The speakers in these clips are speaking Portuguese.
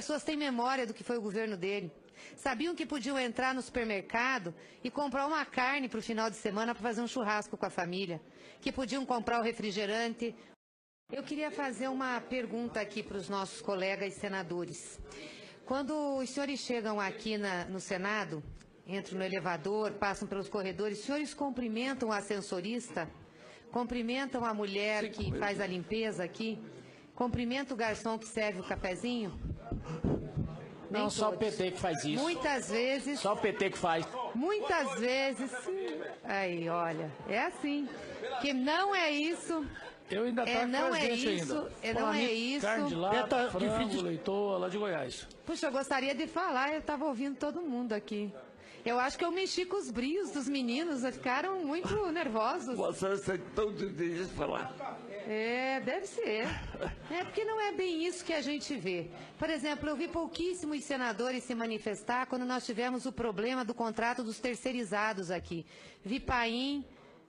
pessoas têm memória do que foi o governo dele. Sabiam que podiam entrar no supermercado e comprar uma carne para o final de semana para fazer um churrasco com a família. Que podiam comprar o refrigerante. Eu queria fazer uma pergunta aqui para os nossos colegas senadores. Quando os senhores chegam aqui na- no Senado, entram no elevador, passam pelos corredores, os senhores cumprimentam o ascensorista? Cumprimentam a mulher que faz a limpeza aqui? Cumprimentam o garçom que serve o cafezinho? Nem Não, só o todos. PT que faz isso. Muitas vezes, Só o PT que faz. muitas vezes, aí, olha, é assim. Que não é isso, Eu ainda tá É, não é isso, ainda. é, não é isso. Carne de lá, Beta, frango, difícil- leitoa, lá de Goiás. Puxa, eu gostaria de falar, eu estava ouvindo todo mundo aqui. Eu acho que eu mexi com os brios dos meninos, ficaram muito nervosos. Você está tão difícil de falar. É, deve ser. É porque não é bem isso que a gente vê. Por exemplo, eu vi pouquíssimos senadores se manifestar quando nós tivemos o problema do contrato dos terceirizados aqui. Vi Paim,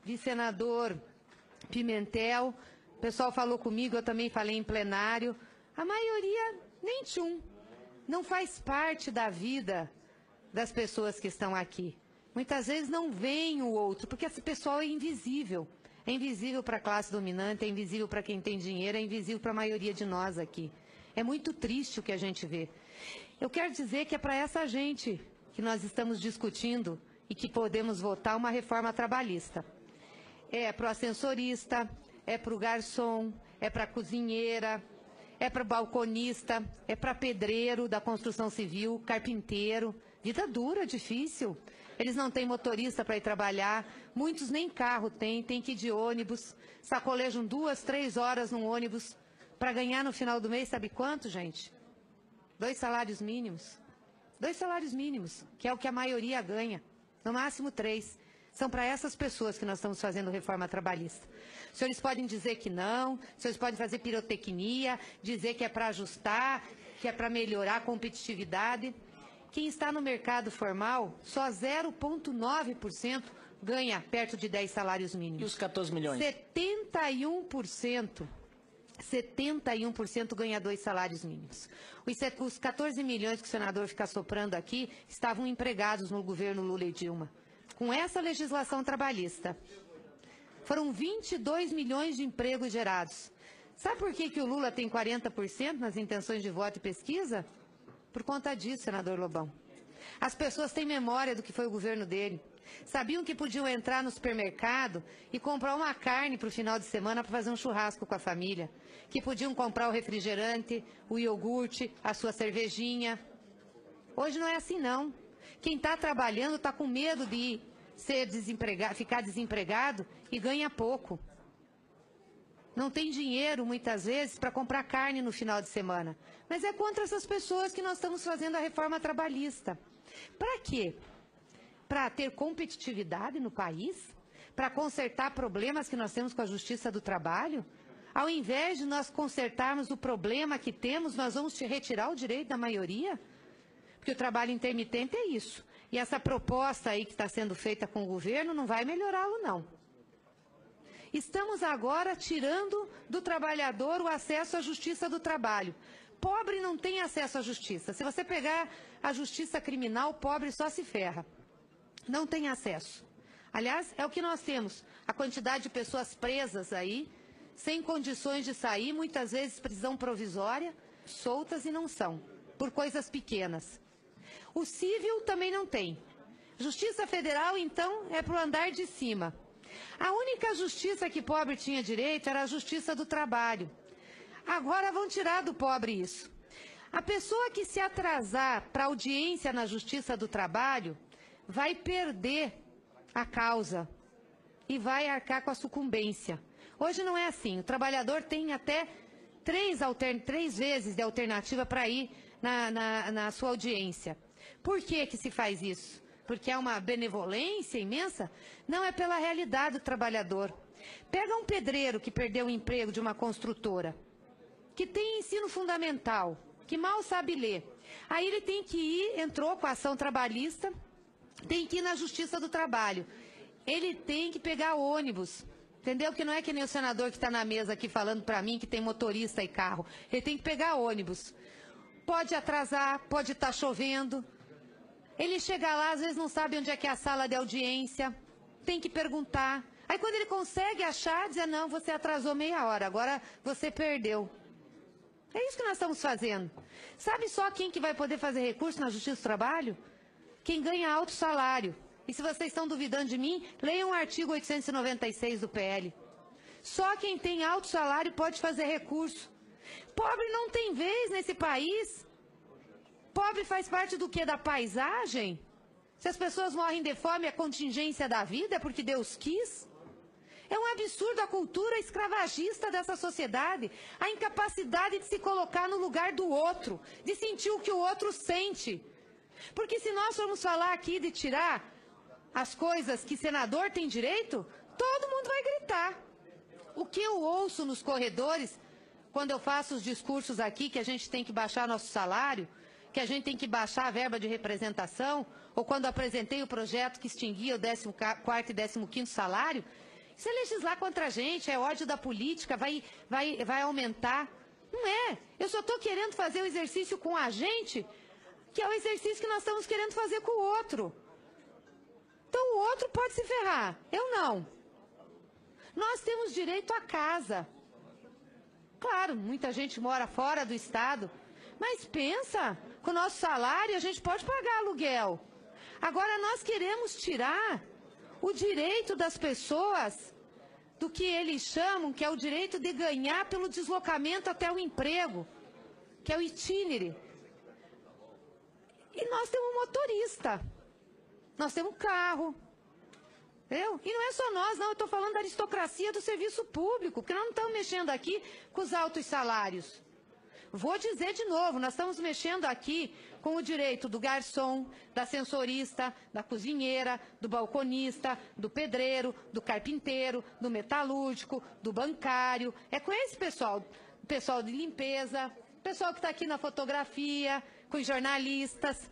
vi senador Pimentel, o pessoal falou comigo, eu também falei em plenário. A maioria, nem tchum. Não faz parte da vida das pessoas que estão aqui. Muitas vezes não vem o outro, porque esse pessoal é invisível. É invisível para a classe dominante, é invisível para quem tem dinheiro, é invisível para a maioria de nós aqui. É muito triste o que a gente vê. Eu quero dizer que é para essa gente que nós estamos discutindo e que podemos votar uma reforma trabalhista. É para o ascensorista, é para o garçom, é para a cozinheira, é para balconista, é para pedreiro da construção civil, carpinteiro. Vida dura, difícil. Eles não têm motorista para ir trabalhar, muitos nem carro têm, têm que ir de ônibus, sacolejam duas, três horas num ônibus para ganhar no final do mês, sabe quanto, gente? Dois salários mínimos. Dois salários mínimos, que é o que a maioria ganha. No máximo três. São para essas pessoas que nós estamos fazendo reforma trabalhista. Os senhores podem dizer que não, os senhores podem fazer pirotecnia, dizer que é para ajustar, que é para melhorar a competitividade. Quem está no mercado formal, só 0,9% ganha perto de 10 salários E mínimos. os 14 milhões? 71%. 71% ganha dois salários mínimos. Os 14 milhões que o senador fica soprando aqui estavam empregados no governo Lula e Dilma. Com essa legislação trabalhista. Foram 22 milhões de empregos gerados. Sabe por que, que o Lula tem 40% nas intenções de voto e pesquisa? Por conta disso, senador Lobão. As pessoas têm memória do que foi o governo dele. Sabiam que podiam entrar no supermercado e comprar uma carne para o final de semana para fazer um churrasco com a família. Que podiam comprar o refrigerante, o iogurte, a sua cervejinha. Hoje não é assim, não. Quem está trabalhando está com medo de ser desempregado, ficar desempregado e ganha pouco. Não tem dinheiro, muitas vezes, para comprar carne no final de semana. Mas é contra essas pessoas que nós estamos fazendo a reforma trabalhista. Para quê? Para ter competitividade no país? Para consertar problemas que nós temos com a Justiça do Trabalho? Ao invés de nós consertarmos o problema que temos, nós vamos te retirar o direito da maioria? Porque o trabalho intermitente é isso. E essa proposta aí que está sendo feita com o governo não vai melhorá-lo, não. Estamos agora tirando do trabalhador o acesso à justiça do trabalho. Pobre não tem acesso à justiça. Se você pegar a justiça criminal, pobre só se ferra. Não tem acesso. Aliás, é o que nós temos. A quantidade de pessoas presas aí, sem condições de sair, muitas vezes prisão provisória, soltas e não são, por coisas pequenas. O civil também não tem. Justiça Federal, então, é para o andar de cima. A única justiça que pobre tinha direito era a justiça do trabalho. Agora vão tirar do pobre isso. A pessoa que se atrasar para audiência na justiça do trabalho vai perder a causa e vai arcar com a sucumbência. Hoje não é assim. O trabalhador tem até três, alter... três vezes de alternativa para ir na, na, na sua audiência. Por que, que se faz isso? Porque é uma benevolência imensa? Não, é pela realidade do trabalhador. Pega um pedreiro que perdeu o emprego de uma construtora, que tem ensino fundamental, que mal sabe ler. Aí ele tem que ir, entrou com a ação trabalhista, tem que ir na Justiça do Trabalho. Ele tem que pegar ônibus. Entendeu? Que não é que nem o senador que está na mesa aqui falando para mim que tem motorista e carro. Ele tem que pegar ônibus. pode atrasar, pode estar chovendo. Ele chega lá, às vezes não sabe onde é que é a sala de audiência, tem que perguntar. Aí quando ele consegue achar, diz, não, você atrasou meia hora, agora você perdeu. É isso que nós estamos fazendo. Sabe só quem que vai poder fazer recurso na Justiça do Trabalho? Quem ganha alto salário. E se vocês estão duvidando de mim, leiam o artigo 896 do PL. Só quem tem alto salário pode fazer recurso. Pobre não tem vez nesse país. Pobre faz parte do que? Da paisagem? Se as pessoas morrem de fome, é contingência da vida, é porque Deus quis? É um absurdo a cultura escravagista dessa sociedade, a incapacidade de se colocar no lugar do outro, de sentir o que o outro sente. Porque se nós formos falar aqui de tirar as coisas que senador tem direito, todo mundo vai gritar. O que eu ouço nos corredores, quando eu faço os discursos aqui, que a gente tem que baixar nosso salário, que a gente tem que baixar a verba de representação, ou quando apresentei o projeto que extinguia o 14 e 15 salário, isso é legislar contra a gente, é ódio da política, vai, vai, vai aumentar. Não é. Eu só estou querendo fazer o exercício com a gente, que é o exercício que nós estamos querendo fazer com o outro. Então o outro pode se ferrar, eu não. Nós temos direito à casa. Claro, muita gente mora fora do estado, mas pensa, com o nosso salário a gente pode pagar aluguel. Agora nós queremos tirar o direito das pessoas do que eles chamam, que é o direito de ganhar pelo deslocamento até o emprego, que é o itinere. E nós temos um motorista, nós temos um carro, eu? E não é só nós, não, eu estou falando da aristocracia do serviço público, porque nós não estamos mexendo aqui com os altos salários. Vou dizer de novo, nós estamos mexendo aqui com o direito do garçom, da sensorista, da cozinheira, do balconista, do pedreiro, do carpinteiro, do metalúrgico, do bancário. É com esse pessoal, pessoal de limpeza, pessoal que está aqui na fotografia, com os jornalistas.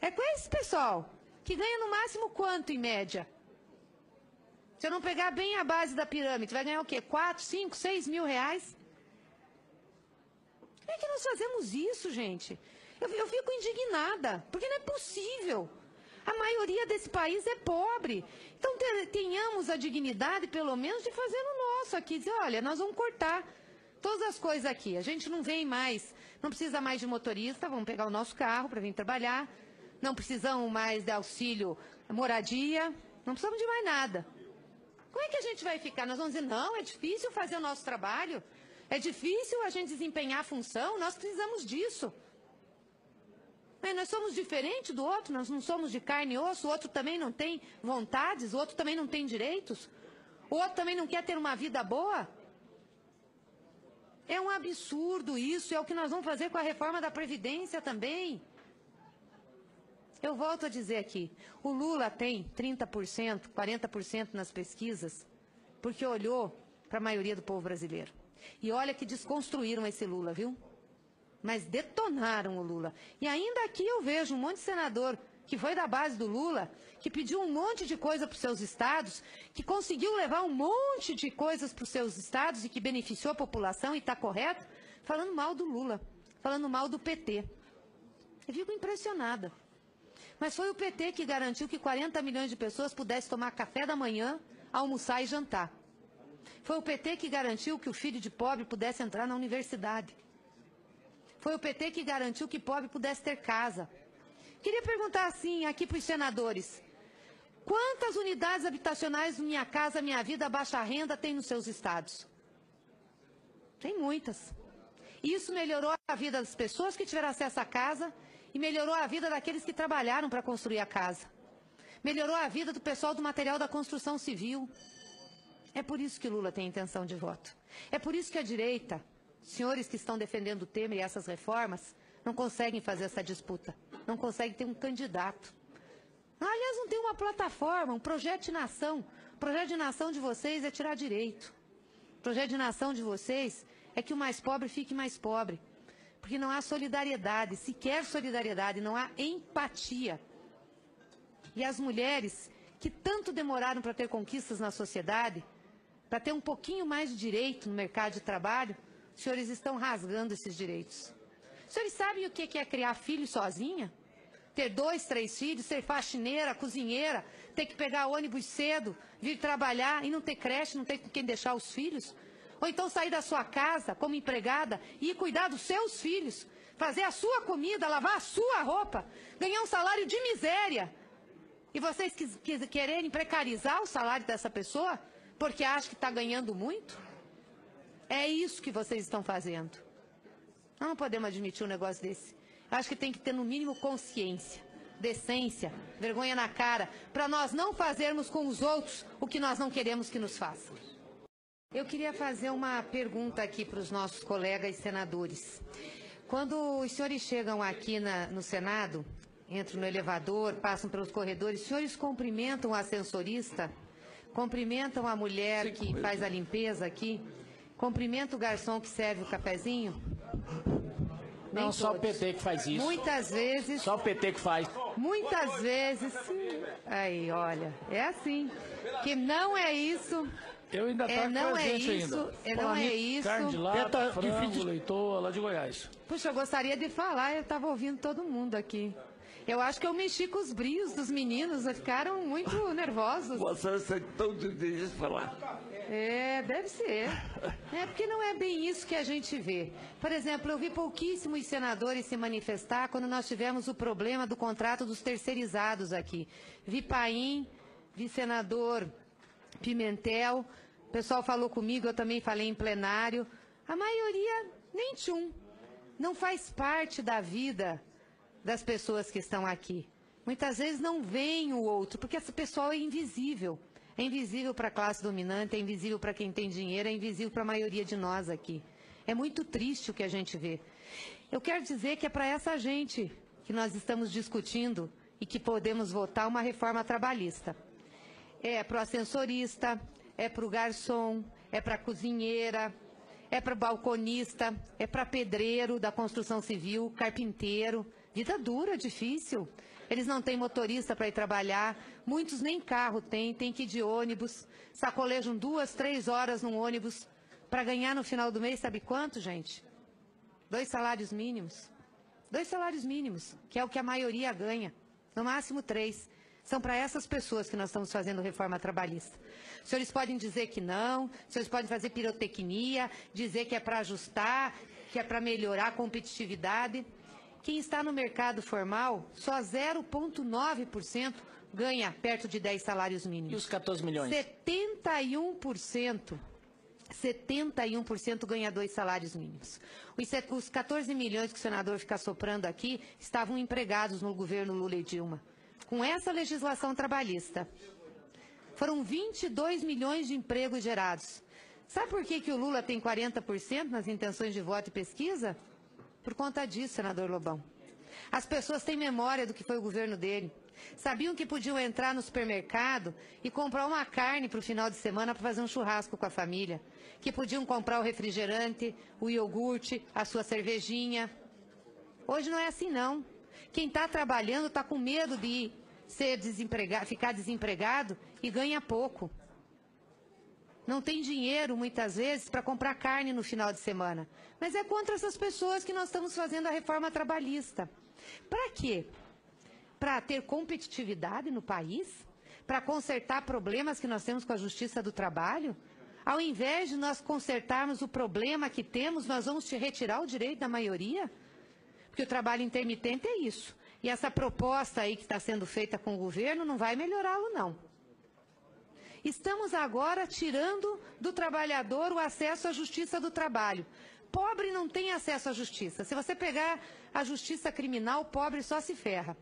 É com esse pessoal, que ganha no máximo quanto em média? Se eu não pegar bem a base da pirâmide, vai ganhar o quê? 4, 5, 6 mil reais? Como é que nós fazemos isso, gente? Eu, eu fico indignada, porque não é possível. A maioria desse país é pobre. Então tenhamos a dignidade, pelo menos, de fazer no nosso aqui. Dizer, olha, nós vamos cortar todas as coisas aqui. A gente não vem mais, não precisa mais de motorista, vamos pegar o nosso carro para vir trabalhar. Não precisamos mais de auxílio moradia, não precisamos de mais nada. Como é que a gente vai ficar? Nós vamos dizer, não, é difícil fazer o nosso trabalho, é difícil a gente desempenhar a função, nós precisamos disso. Mas nós somos diferentes do outro, nós não somos de carne e osso, o outro também não tem vontades, o outro também não tem direitos, o outro também não quer ter uma vida boa. É um absurdo isso, é o que nós vamos fazer com a reforma da Previdência também. Eu volto a dizer aqui, o Lula tem 30%, 40% nas pesquisas, porque olhou para a maioria do povo brasileiro. E olha que desconstruíram esse Lula, viu? Mas detonaram o Lula. E ainda aqui eu vejo um monte de senador que foi da base do Lula, que pediu um monte de coisa para os seus estados, que conseguiu levar um monte de coisas para os seus estados e que beneficiou a população, e está correto, falando mal do Lula, falando mal do PT. Eu fico impressionada. Mas foi o PT que garantiu que 40 milhões de pessoas pudessem tomar café da manhã, almoçar e jantar. Foi o PT que garantiu que o filho de pobre pudesse entrar na universidade. Foi o PT que garantiu que pobre pudesse ter casa. Queria perguntar assim aqui para os senadores. Quantas unidades habitacionais Minha Casa Minha Vida Baixa Renda tem nos seus estados? Tem muitas. Isso melhorou a vida das pessoas que tiveram acesso à casa e melhorou a vida daqueles que trabalharam para construir a casa. Melhorou a vida do pessoal do material da construção civil. É por isso que Lula tem intenção de voto. É por isso que a direita, senhores que estão defendendo o Temer e essas reformas, não conseguem fazer essa disputa. Não conseguem ter um candidato. Aliás, não tem uma plataforma, um projeto de nação. O projeto de nação de vocês é tirar direito. O projeto de nação de vocês é que o mais pobre fique mais pobre porque não há solidariedade, sequer solidariedade, não há empatia. E as mulheres que tanto demoraram para ter conquistas na sociedade, para ter um pouquinho mais de direito no mercado de trabalho, os senhores estão rasgando esses direitos. Os senhores sabem o que é criar filho sozinha? Ter dois, três filhos, ser faxineira, cozinheira, ter que pegar ônibus cedo, vir trabalhar e não ter creche, não ter com quem deixar os filhos? Ou então sair da sua casa como empregada e cuidar dos seus filhos, fazer a sua comida, lavar a sua roupa, ganhar um salário de miséria. E vocês quererem precarizar o salário dessa pessoa porque acham que está ganhando muito? É isso que vocês estão fazendo. Não podemos admitir um negócio desse. Acho que tem que ter, no mínimo, consciência, decência, vergonha na cara, para nós não fazermos com os outros o que nós não queremos que nos façam. Eu queria fazer uma pergunta aqui para os nossos colegas senadores. Quando os senhores chegam aqui na, no Senado, entram no elevador, passam pelos corredores, os senhores cumprimentam o ascensorista? Cumprimentam a mulher que faz a limpeza aqui? Cumprimentam o garçom que serve o cafezinho? Nem Não, só o todos. PT que faz isso. Muitas vezes, Só o PT que faz. muitas vezes, aí, olha, é assim. Que não é isso, Eu ainda tá É, não é isso, ainda. é, não é isso. Carne de lata, Tenta frango, leitoa, lá de Goiás. Puxa, eu gostaria de falar, eu estava ouvindo todo mundo aqui. Eu acho que eu mexi com os brios dos meninos, ficaram muito nervosos. Você tem todo o direito de falar. É, deve ser. É porque não é bem isso que a gente vê. Por exemplo, eu vi pouquíssimos senadores se manifestar quando nós tivemos o problema do contrato dos terceirizados aqui. Vi Paim, vi senador Pimentel, o pessoal falou comigo, eu também falei em plenário. A maioria, nem tchum. Não faz parte da vida das pessoas que estão aqui. Muitas vezes não veem o outro, porque esse pessoal é invisível. É invisível para a classe dominante, é invisível para quem tem dinheiro, é invisível para a maioria de nós aqui. É muito triste o que a gente vê. Eu quero dizer que é para essa gente que nós estamos discutindo e que podemos votar uma reforma trabalhista. É para o ascensorista, é para o garçom, é para a cozinheira, é para o balconista, é para pedreiro da construção civil, carpinteiro. Vida dura, difícil. Eles não têm motorista para ir trabalhar, muitos nem carro têm, têm que ir de ônibus, sacolejam duas, três horas num ônibus para ganhar no final do mês, sabe quanto, gente? Dois salários mínimos. Dois salários mínimos, que é o que a maioria ganha. No máximo três. São para essas pessoas que nós estamos fazendo reforma trabalhista. Os senhores podem dizer que não, os senhores podem fazer pirotecnia, dizer que é para ajustar, que é para melhorar a competitividade. Quem está no mercado formal, só 0,9% ganha perto de 10 salários E mínimos. os 14 milhões? 71%. 71% ganha dois salários mínimos. Os 14 milhões que o senador fica soprando aqui estavam empregados no governo Lula e Dilma. Com essa legislação trabalhista. Foram 22 milhões de empregos gerados. Sabe por que, que o Lula tem 40% nas intenções de voto e pesquisa? Por conta disso, senador Lobão. As pessoas têm memória do que foi o governo dele. Sabiam que podiam entrar no supermercado e comprar uma carne para o final de semana para fazer um churrasco com a família. Que podiam comprar o refrigerante, o iogurte, a sua cervejinha. Hoje não é assim, não. Quem está trabalhando está com medo de ser desempregado, ficar desempregado e ganha pouco. Não tem dinheiro, muitas vezes, para comprar carne no final de semana. Mas é contra essas pessoas que nós estamos fazendo a reforma trabalhista. Para quê? Para ter competitividade no país? Para consertar problemas que nós temos com a Justiça do Trabalho? Ao invés de nós consertarmos o problema que temos, nós vamos te retirar o direito da maioria? Porque o trabalho intermitente é isso. E essa proposta aí que está sendo feita com o governo não vai melhorá-lo, não. Estamos agora tirando do trabalhador o acesso à justiça do trabalho. Pobre não tem acesso à justiça. Se você pegar a justiça criminal, pobre só se ferra.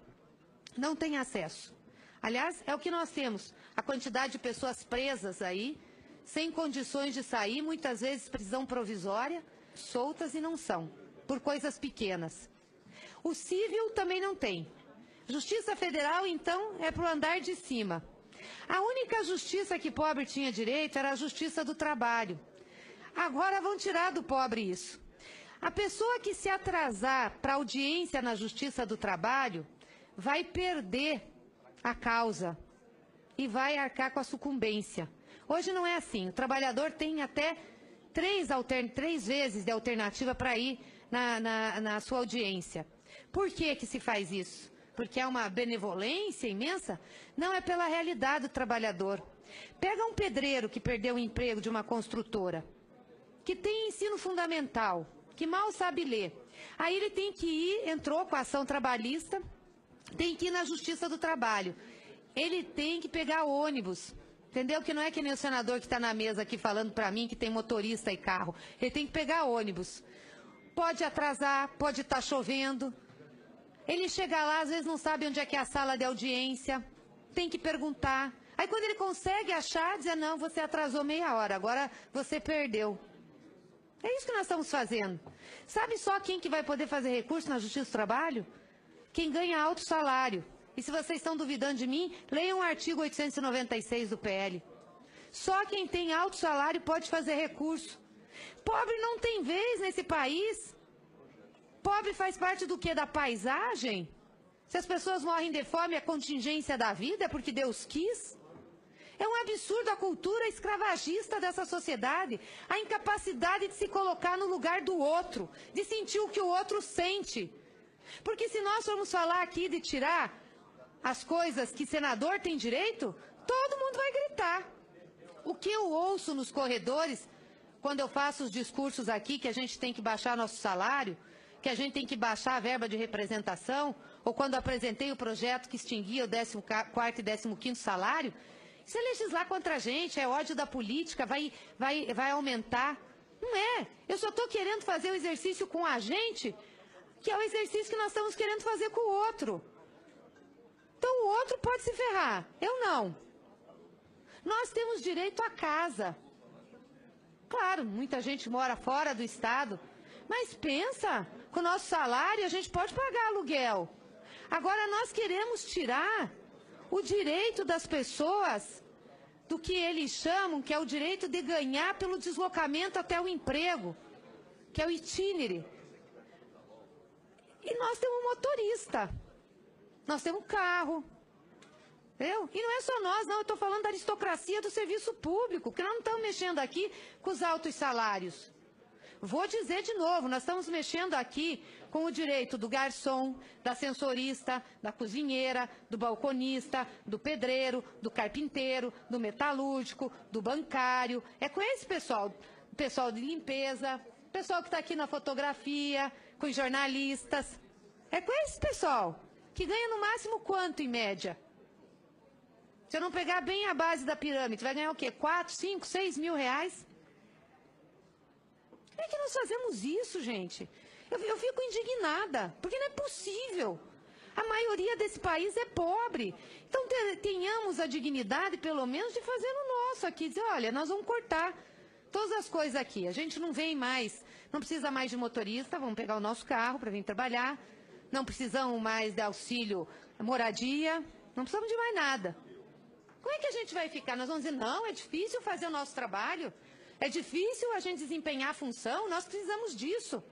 Não tem acesso. Aliás, é o que nós temos. A quantidade de pessoas presas aí, sem condições de sair, muitas vezes prisão provisória, soltas e não são, por coisas pequenas. O civil também não tem. Justiça Federal, então, é para o andar de cima. A única justiça que pobre tinha direito era a justiça do trabalho. Agora vão tirar do pobre isso. A pessoa que se atrasar para audiência na justiça do trabalho vai perder a causa e vai arcar com a sucumbência. Hoje não é assim. O trabalhador tem até três, alter... três vezes de alternativa para ir na, na, na sua audiência. Por que, que se faz isso? Porque é uma benevolência imensa? Não, é pela realidade do trabalhador. Pega um pedreiro que perdeu o emprego de uma construtora, que tem ensino fundamental, que mal sabe ler. Aí ele tem que ir, entrou com a ação trabalhista, tem que ir na Justiça do Trabalho. Ele tem que pegar ônibus. Entendeu? Que não é que nem o senador que está na mesa aqui falando para mim que tem motorista e carro. Ele tem que pegar ônibus. Pode atrasar, pode estar tá chovendo. Ele chega lá, às vezes não sabe onde é que é a sala de audiência. Tem que perguntar. Aí quando ele consegue achar, diz, não, você atrasou meia hora, agora você perdeu. É isso que nós estamos fazendo. Sabe só quem que vai poder fazer recurso na Justiça do Trabalho? Quem ganha alto salário. E se vocês estão duvidando de mim, leiam o artigo 896 do PL. Só quem tem alto salário pode fazer recurso. Pobre não tem vez nesse país. Pobre faz parte do que? Da paisagem? Se as pessoas morrem de fome, é contingência da vida, é porque Deus quis? É um absurdo a cultura escravagista dessa sociedade, a incapacidade de se colocar no lugar do outro, de sentir o que o outro sente. Porque se nós formos falar aqui de tirar as coisas que senador tem direito, todo mundo vai gritar. O que eu ouço nos corredores, quando eu faço os discursos aqui, que a gente tem que baixar nosso salário, que a gente tem que baixar a verba de representação, ou quando apresentei o projeto que extinguia o 14 e 15 salário, isso é legislar contra a gente, é ódio da política, vai, vai, vai aumentar. Não é. Eu só estou querendo fazer o exercício com a gente, que é o exercício que nós estamos querendo fazer com o outro. Então o outro pode se ferrar, eu não. Nós temos direito à casa. Claro, muita gente mora fora do estado, mas pensa, com o nosso salário a gente pode pagar aluguel. Agora nós queremos tirar o direito das pessoas do que eles chamam que é o direito de ganhar pelo deslocamento até o emprego, que é o itinere. E nós temos um motorista, nós temos um carro, entendeu? E não é só nós, não, eu estou falando da aristocracia do serviço público, que nós não estamos mexendo aqui com os altos salários. Vou dizer de novo, nós estamos mexendo aqui com o direito do garçom, da sensorista, da cozinheira, do balconista, do pedreiro, do carpinteiro, do metalúrgico, do bancário. É com esse pessoal, pessoal de limpeza, pessoal que está aqui na fotografia, com os jornalistas. É com esse pessoal, que ganha no máximo quanto em média? Se eu não pegar bem a base da pirâmide, vai ganhar o quê? 4, 5, 6 mil reais? Como é que nós fazemos isso, gente? Eu, eu fico indignada, porque não é possível. A maioria desse país é pobre. Então tenhamos a dignidade, pelo menos, de fazer o nosso aqui. Dizer, olha, nós vamos cortar todas as coisas aqui. A gente não vem mais, não precisa mais de motorista, vamos pegar o nosso carro para vir trabalhar. Não precisamos mais de auxílio moradia, não precisamos de mais nada. Como é que a gente vai ficar? Nós vamos dizer, não, é difícil fazer o nosso trabalho. É difícil a gente desempenhar a função, nós precisamos disso.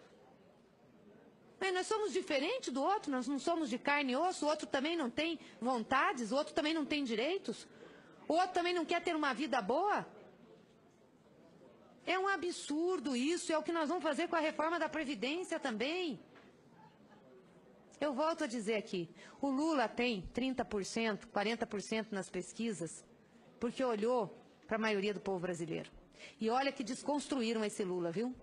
Mas nós somos diferentes do outro, nós não somos de carne e osso, o outro também não tem vontades, o outro também não tem direitos, o outro também não quer ter uma vida boa. É um absurdo isso, é o que nós vamos fazer com a reforma da Previdência também. Eu volto a dizer aqui, o Lula tem 30%, 40% nas pesquisas, porque olhou para a maioria do povo brasileiro. E olha que desconstruíram esse Lula, viu?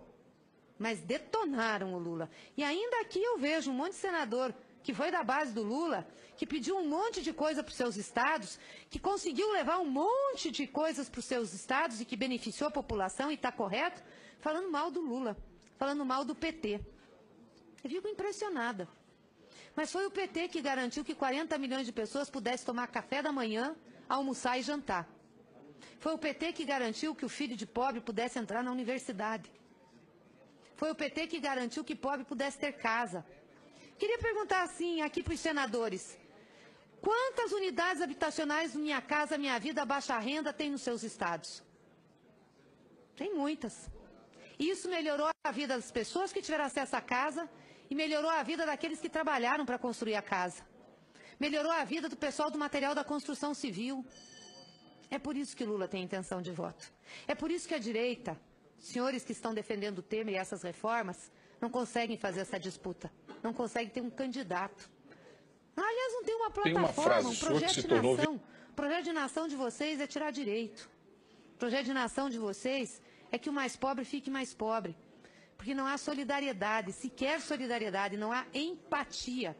Mas detonaram o Lula. E ainda aqui eu vejo um monte de senador que foi da base do Lula, que pediu um monte de coisa para os seus estados, que conseguiu levar um monte de coisas para os seus estados e que beneficiou a população e está correto, falando mal do Lula, falando mal do PT. Eu fico impressionada. Mas foi o PT que garantiu que 40 milhões de pessoas pudessem tomar café da manhã, almoçar e jantar. Foi o PT que garantiu que o filho de pobre pudesse entrar na universidade. Foi o PT que garantiu que pobre pudesse ter casa. Queria perguntar assim aqui para os senadores. Quantas unidades habitacionais Minha Casa Minha Vida Baixa Renda tem nos seus estados? Tem muitas. Isso melhorou a vida das pessoas que tiveram acesso à casa e melhorou a vida daqueles que trabalharam para construir a casa. Melhorou a vida do pessoal do material da construção civil. É por isso que Lula tem intenção de voto. É por isso que a direita, senhores que estão defendendo o tema e essas reformas, não conseguem fazer essa disputa, não conseguem ter um candidato. Aliás, não tem uma Tem uma plataforma, um projeto de tornou nação. O projeto de nação de vocês é tirar direito. O projeto de nação de vocês é que o mais pobre fique mais pobre. Porque não há solidariedade, sequer solidariedade, não há empatia.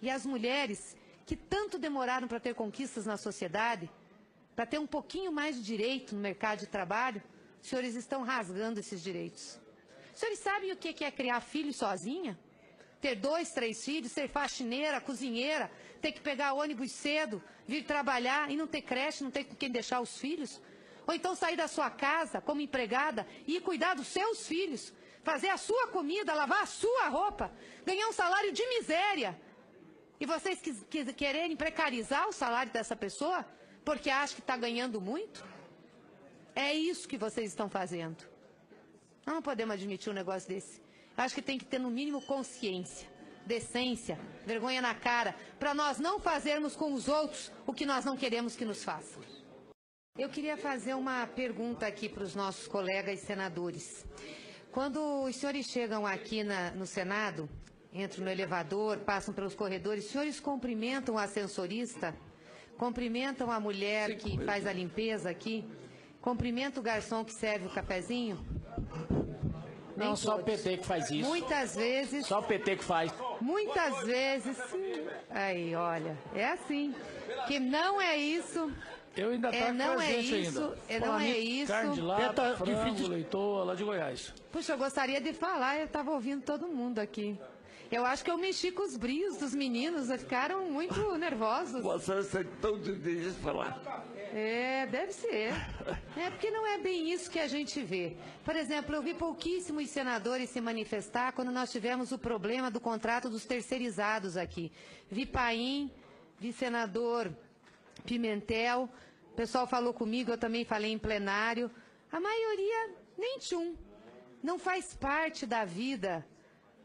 E as mulheres que tanto demoraram para ter conquistas na sociedade, para ter um pouquinho mais de direito no mercado de trabalho, os senhores estão rasgando esses direitos. Os senhores sabem o que é criar filho sozinha? Ter dois, três filhos, ser faxineira, cozinheira, ter que pegar ônibus cedo, vir trabalhar e não ter creche, não ter com quem deixar os filhos? Ou então sair da sua casa como empregada e cuidar dos seus filhos, fazer a sua comida, lavar a sua roupa, ganhar um salário de miséria. E vocês quererem precarizar o salário dessa pessoa porque acham que está ganhando muito? É isso que vocês estão fazendo. Não podemos admitir um negócio desse. Acho que tem que ter, no mínimo, consciência, decência, vergonha na cara, para nós não fazermos com os outros o que nós não queremos que nos façam. Eu queria fazer uma pergunta aqui para os nossos colegas senadores. Quando os senhores chegam aqui na, no Senado, entram no elevador, passam pelos corredores, os senhores cumprimentam o ascensorista? Cumprimentam a mulher que faz a limpeza aqui? Cumprimentam o garçom que serve o cafezinho? Nem Não, só o. PT que faz isso. Muitas vezes, Só o PT que faz. muitas vezes, aí, olha, é assim. Que não é isso, Eu ainda É, tá não é isso, ainda. é, não é isso. Carne de lata, frango, leitoa, lá de Goiás. Puxa, eu gostaria de falar, eu estava ouvindo todo mundo aqui. Eu acho que eu mexi com os brios dos meninos, ficaram muito nervosos. Você está tão difícil de falar. É, deve ser. É porque não é bem isso que a gente vê. Por exemplo, eu vi pouquíssimos senadores se manifestar quando nós tivemos o problema do contrato dos terceirizados aqui. Vi Paim, vi senador Pimentel, o pessoal falou comigo, eu também falei em plenário. A maioria, nem tchum. Não faz parte da vida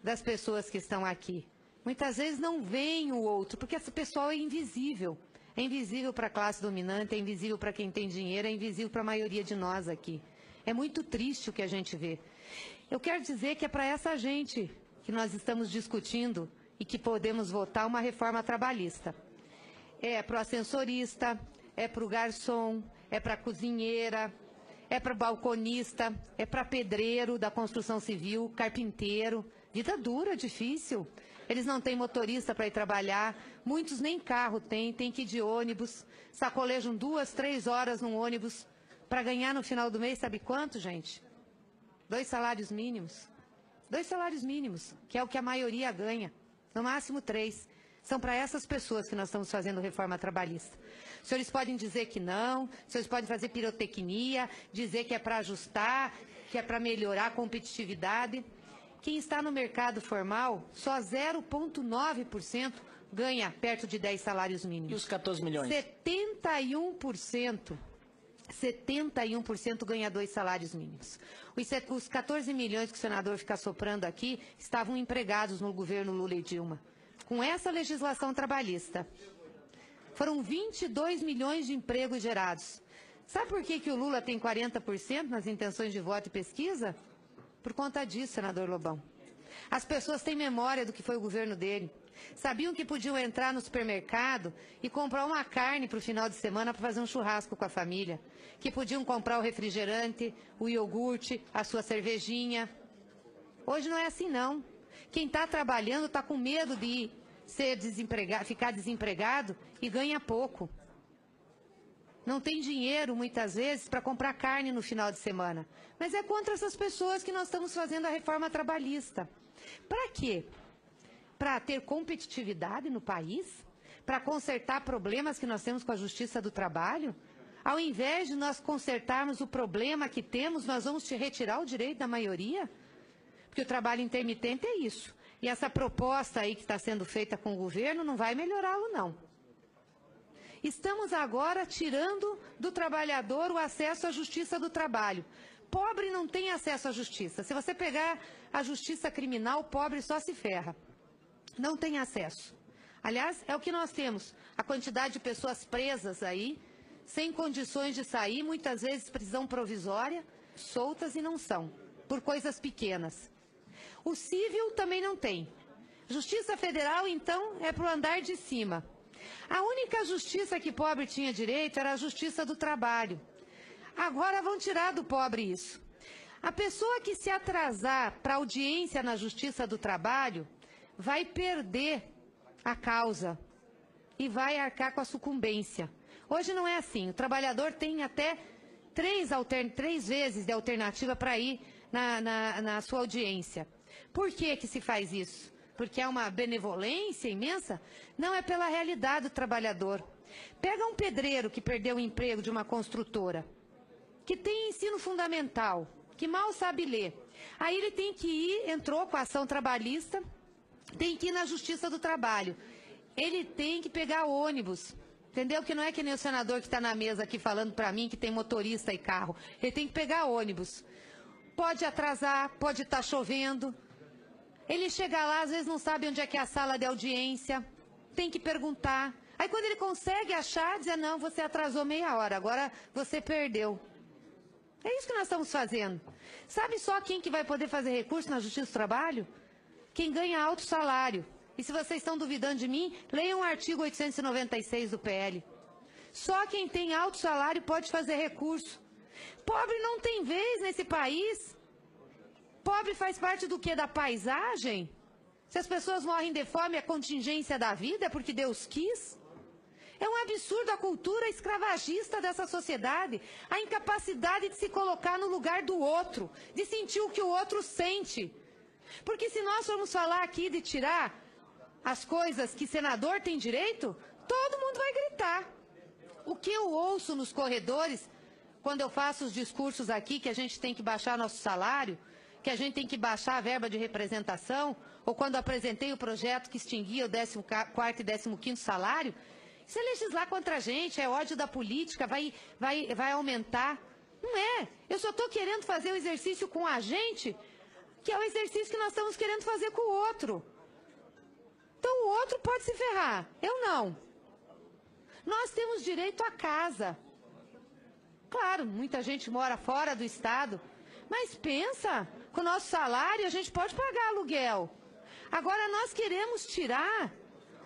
das pessoas que estão aqui. Muitas vezes não veem o outro, porque esse pessoal é invisível. É invisível para a classe dominante, é invisível para quem tem dinheiro, é invisível para a maioria de nós aqui. É muito triste o que a gente vê. Eu quero dizer que é para essa gente que nós estamos discutindo e que podemos votar uma reforma trabalhista. É para o ascensorista, é para o garçom, é para a cozinheira, é para o balconista, é para pedreiro da construção civil, carpinteiro. Vida dura, difícil. Eles não têm motorista para ir trabalhar, muitos nem carro têm, têm que ir de ônibus, sacolejam duas, três horas num ônibus para ganhar no final do mês, sabe quanto, gente? Dois salários mínimos. Dois salários mínimos, que é o que a maioria ganha. No máximo três. São para essas pessoas que nós estamos fazendo reforma trabalhista. Os senhores podem dizer que não, os senhores podem fazer pirotecnia, dizer que é para ajustar, que é para melhorar a competitividade. Quem está no mercado formal, só 0,9% ganha perto de 10 salários E mínimos. os 14 milhões? 71%. 71% ganha dois salários mínimos. Os 14 milhões que o senador fica soprando aqui estavam empregados no governo Lula e Dilma. Com essa legislação trabalhista. Foram 22 milhões de empregos gerados. Sabe por que, que o Lula tem 40% nas intenções de voto e pesquisa? Por conta disso, senador Lobão. As pessoas têm memória do que foi o governo dele. Sabiam que podiam entrar no supermercado e comprar uma carne para o final de semana para fazer um churrasco com a família. Que podiam comprar o refrigerante, o iogurte, a sua cervejinha. Hoje não é assim, não. Quem está trabalhando está com medo de ser desempregado, ficar desempregado e ganha pouco. Não tem dinheiro, muitas vezes, para comprar carne no final de semana. Mas é contra essas pessoas que nós estamos fazendo a reforma trabalhista. Para quê? Para ter competitividade no país? Para consertar problemas que nós temos com a Justiça do Trabalho? Ao invés de nós consertarmos o problema que temos, nós vamos te retirar o direito da maioria? Porque o trabalho intermitente é isso. E essa proposta aí que está sendo feita com o governo não vai melhorá-lo, não. Estamos agora tirando do trabalhador o acesso à justiça do trabalho. Pobre não tem acesso à justiça. Se você pegar a justiça criminal, pobre só se ferra. Não tem acesso. Aliás, é o que nós temos. A quantidade de pessoas presas aí, sem condições de sair, muitas vezes prisão provisória, soltas e não são, por coisas pequenas. O civil também não tem. Justiça Federal, então, é para o andar de cima. A única justiça que pobre tinha direito era a justiça do trabalho. Agora vão tirar do pobre isso. A pessoa que se atrasar para audiência na Justiça do Trabalho vai perder a causa e vai arcar com a sucumbência. Hoje não é assim. O trabalhador tem até três, três vezes de alternativa para ir na, na, na sua audiência. Por que, que se faz isso? Porque é uma benevolência imensa? Não, é pela realidade do trabalhador. Pega um pedreiro que perdeu o emprego de uma construtora, que tem ensino fundamental, que mal sabe ler. Aí ele tem que ir, entrou com a ação trabalhista, tem que ir na Justiça do Trabalho. Ele tem que pegar ônibus. Entendeu? Que não é que nem o senador que está na mesa aqui falando para mim que tem motorista e carro. Ele tem que pegar ônibus. Pode atrasar, pode estar tá chovendo. Ele chega lá, às vezes não sabe onde é que é a sala de audiência. Tem que perguntar. Aí quando ele consegue achar, diz, não, você atrasou meia hora, agora você perdeu. É isso que nós estamos fazendo. Sabe só quem que vai poder fazer recurso na Justiça do Trabalho? Quem ganha alto salário. E se vocês estão duvidando de mim, leiam o artigo 896 do PL. Só quem tem alto salário pode fazer recurso. Pobre não tem vez nesse país. Pobre faz parte do que? Da paisagem? Se as pessoas morrem de fome, é contingência da vida, é porque Deus quis? É um absurdo a cultura escravagista dessa sociedade, a incapacidade de se colocar no lugar do outro, de sentir o que o outro sente. Porque se nós formos falar aqui de tirar as coisas que senador tem direito, todo mundo vai gritar. O que eu ouço nos corredores, quando eu faço os discursos aqui, que a gente tem que baixar nosso salário, que a gente tem que baixar a verba de representação, ou quando apresentei o projeto que extinguia o 14 e 15 salário, se legislar contra a gente, é ódio da política, vai, vai, vai aumentar. Não é. Eu só estou querendo fazer o exercício com a gente, que é o exercício que nós estamos querendo fazer com o outro. Então o outro pode se ferrar, eu não. Nós temos direito à casa. Claro, muita gente mora fora do estado, mas pensa, com o nosso salário a gente pode pagar aluguel. Agora nós queremos tirar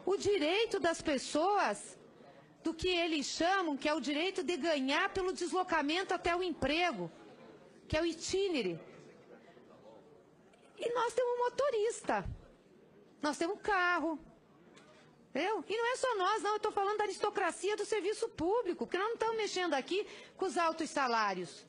o direito das pessoas do que eles chamam que é o direito de ganhar pelo deslocamento até o emprego, que é o itinere. E nós temos motorista, nós temos carro, entendeu? E não é só nós, não, eu estou falando da aristocracia do serviço público, porque nós não estamos mexendo aqui com os altos salários.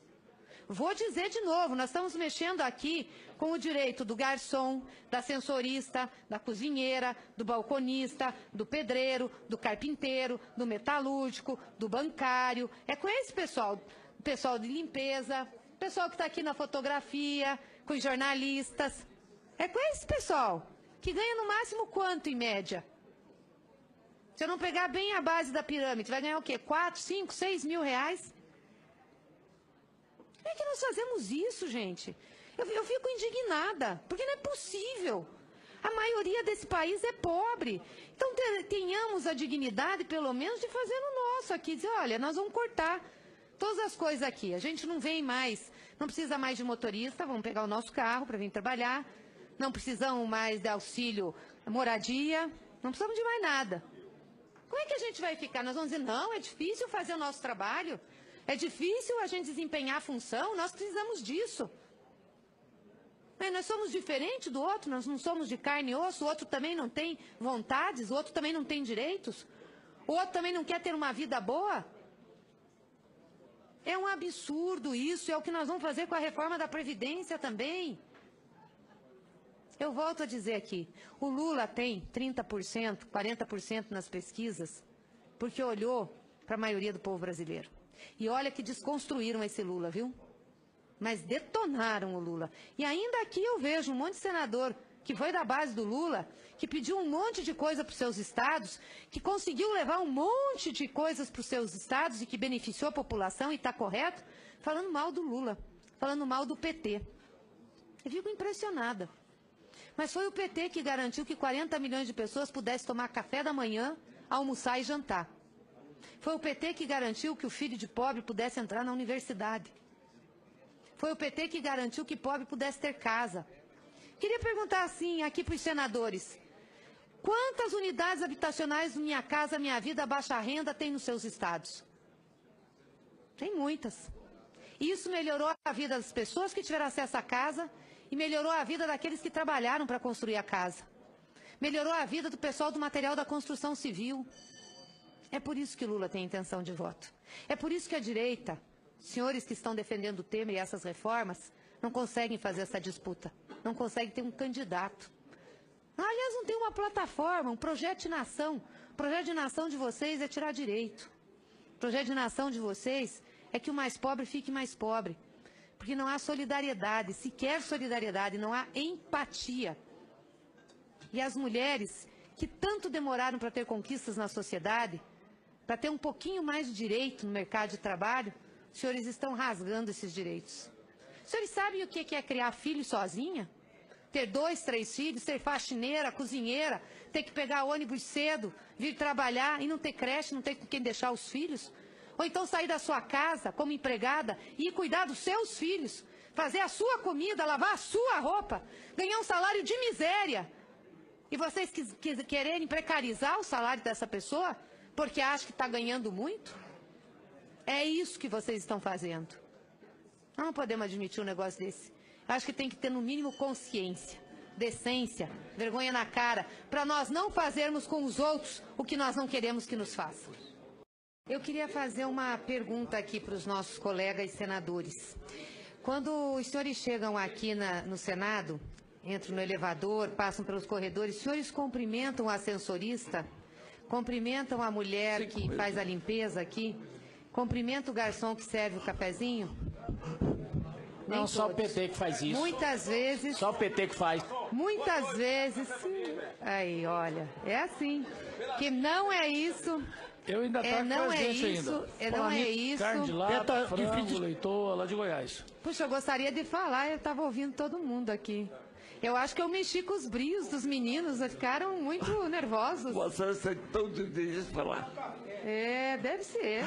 Vou dizer de novo, nós estamos mexendo aqui com o direito do garçom, da sensorista, da cozinheira, do balconista, do pedreiro, do carpinteiro, do metalúrgico, do bancário. É com esse pessoal, pessoal de limpeza, pessoal que está aqui na fotografia, com os jornalistas. É com esse pessoal, que ganha no máximo quanto em média? Se eu não pegar bem a base da pirâmide, vai ganhar o quê? 4, 5, 6 mil reais? Como é que nós fazemos isso, gente? Eu, eu fico indignada, porque não é possível. A maioria desse país é pobre. Então tenhamos a dignidade, pelo menos, de fazer o nosso aqui. Dizer, olha, nós vamos cortar todas as coisas aqui. A gente não vem mais, não precisa mais de motorista, vamos pegar o nosso carro para vir trabalhar. Não precisamos mais de auxílio moradia, não precisamos de mais nada. Como é que a gente vai ficar? Nós vamos dizer, não, é difícil fazer o nosso trabalho. É difícil a gente desempenhar a função, nós precisamos disso. Mas nós somos diferentes do outro, nós não somos de carne e osso, o outro também não tem vontades, o outro também não tem direitos, o outro também não quer ter uma vida boa. É um absurdo isso, é o que nós vamos fazer com a reforma da Previdência também. Eu volto a dizer aqui, o Lula tem 30%, 40% nas pesquisas, porque olhou para a maioria do povo brasileiro. E olha que desconstruíram esse Lula, viu? Mas detonaram o Lula. E ainda aqui eu vejo um monte de senador que foi da base do Lula, que pediu um monte de coisa para os seus estados, que conseguiu levar um monte de coisas para os seus estados e que beneficiou a população e está correto, falando mal do Lula, falando mal do PT. Eu fico impressionada. Mas foi o PT que garantiu que 40 milhões de pessoas pudessem tomar café da manhã, almoçar e jantar. Foi o PT que garantiu que o filho de pobre pudesse entrar na universidade. Foi o PT que garantiu que pobre pudesse ter casa. Queria perguntar assim aqui para os senadores. Quantas unidades habitacionais Minha Casa Minha Vida Baixa Renda tem nos seus estados? Tem muitas. Isso melhorou a vida das pessoas que tiveram acesso à casa e melhorou a vida daqueles que trabalharam para construir a casa. Melhorou a vida do pessoal do material da construção civil. É por isso que Lula tem intenção de voto. É por isso que a direita, senhores que estão defendendo o tema e essas reformas, não conseguem fazer essa disputa. Não conseguem ter um candidato. Aliás, não tem uma plataforma, um projeto de nação. O projeto de nação de vocês é tirar direito. O projeto de nação de vocês é que o mais pobre fique mais pobre. Porque não há solidariedade, sequer solidariedade, não há empatia. E as mulheres que tanto demoraram para ter conquistas na sociedade, para ter um pouquinho mais de direito no mercado de trabalho, os senhores estão rasgando esses direitos. Os senhores sabem o que é criar filho sozinha? Ter dois, três filhos, ser faxineira, cozinheira, ter que pegar ônibus cedo, vir trabalhar e não ter creche, não ter com quem deixar os filhos? Ou então sair da sua casa como empregada e cuidar dos seus filhos, fazer a sua comida, lavar a sua roupa, ganhar um salário de miséria. E vocês que, que, quererem precarizar o salário dessa pessoa porque acham que está ganhando muito? É isso que vocês estão fazendo. Não podemos admitir um negócio desse. Acho que tem que ter, no mínimo, consciência, decência, vergonha na cara, para nós não fazermos com os outros o que nós não queremos que nos façam. Eu queria fazer uma pergunta aqui para os nossos colegas senadores. Quando os senhores chegam aqui na, no Senado, entram no elevador, passam pelos corredores, os senhores cumprimentam o ascensorista? Cumprimentam a mulher que faz a limpeza aqui? Cumprimentam o garçom que serve o cafezinho? Não, Nem só o todos. PT que faz isso. Muitas vezes, Só o PT que faz. muitas vezes, aí, olha, é assim. Que não é isso, Eu ainda É, tá com não a é gente isso, ainda. é, não é isso. Carne de lata, frango, leitoa, lá de Goiás. Puxa, eu gostaria de falar, eu estava ouvindo todo mundo aqui. Eu acho que eu mexi com os brios dos meninos, ficaram muito nervosos. Vocês estão dirigindo falar. É, deve ser.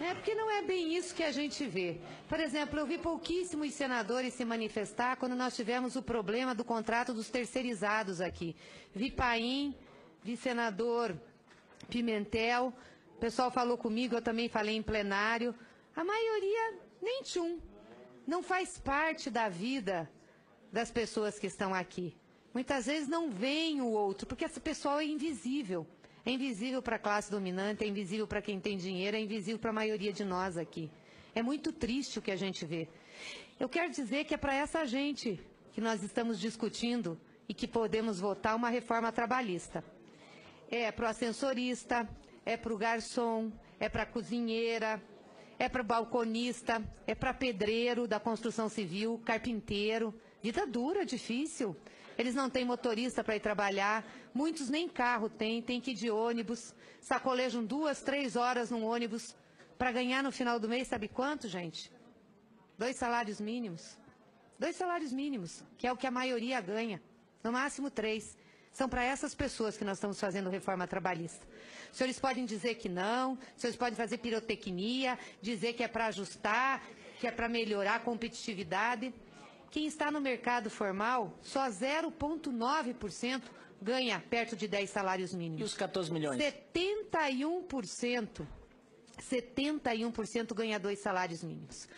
É porque não é bem isso que a gente vê. Por exemplo, eu vi pouquíssimos senadores se manifestar quando nós tivemos o problema do contrato dos terceirizados aqui. Vi Paim, vi senador Pimentel, o pessoal falou comigo, eu também falei em plenário. A maioria, nem tchum. Não faz parte da vida das pessoas que estão aqui. Muitas vezes não vem o outro, porque esse pessoal é invisível. É invisível para a classe dominante, é invisível para quem tem dinheiro, é invisível para a maioria de nós aqui. É muito triste o que a gente vê. Eu quero dizer que é para essa gente que nós estamos discutindo e que podemos votar uma reforma trabalhista. É para o ascensorista, é para o garçom, é para a cozinheira, é para o balconista, é para pedreiro da construção civil, carpinteiro. Vida dura, difícil. Eles não têm motorista para ir trabalhar, muitos nem carro têm, têm que ir de ônibus, sacolejam duas, três horas num ônibus para ganhar no final do mês, sabe quanto, gente? Dois salários mínimos. Dois salários mínimos, que é o que a maioria ganha. No máximo três. São para essas pessoas que nós estamos fazendo reforma trabalhista. Os senhores podem dizer que não, os senhores podem fazer pirotecnia, dizer que é para ajustar, que é para melhorar a competitividade. Quem está no mercado formal, só 0,9% ganha perto de 10 salários E mínimos. os 14 milhões? 71%. 71% ganha dois salários mínimos.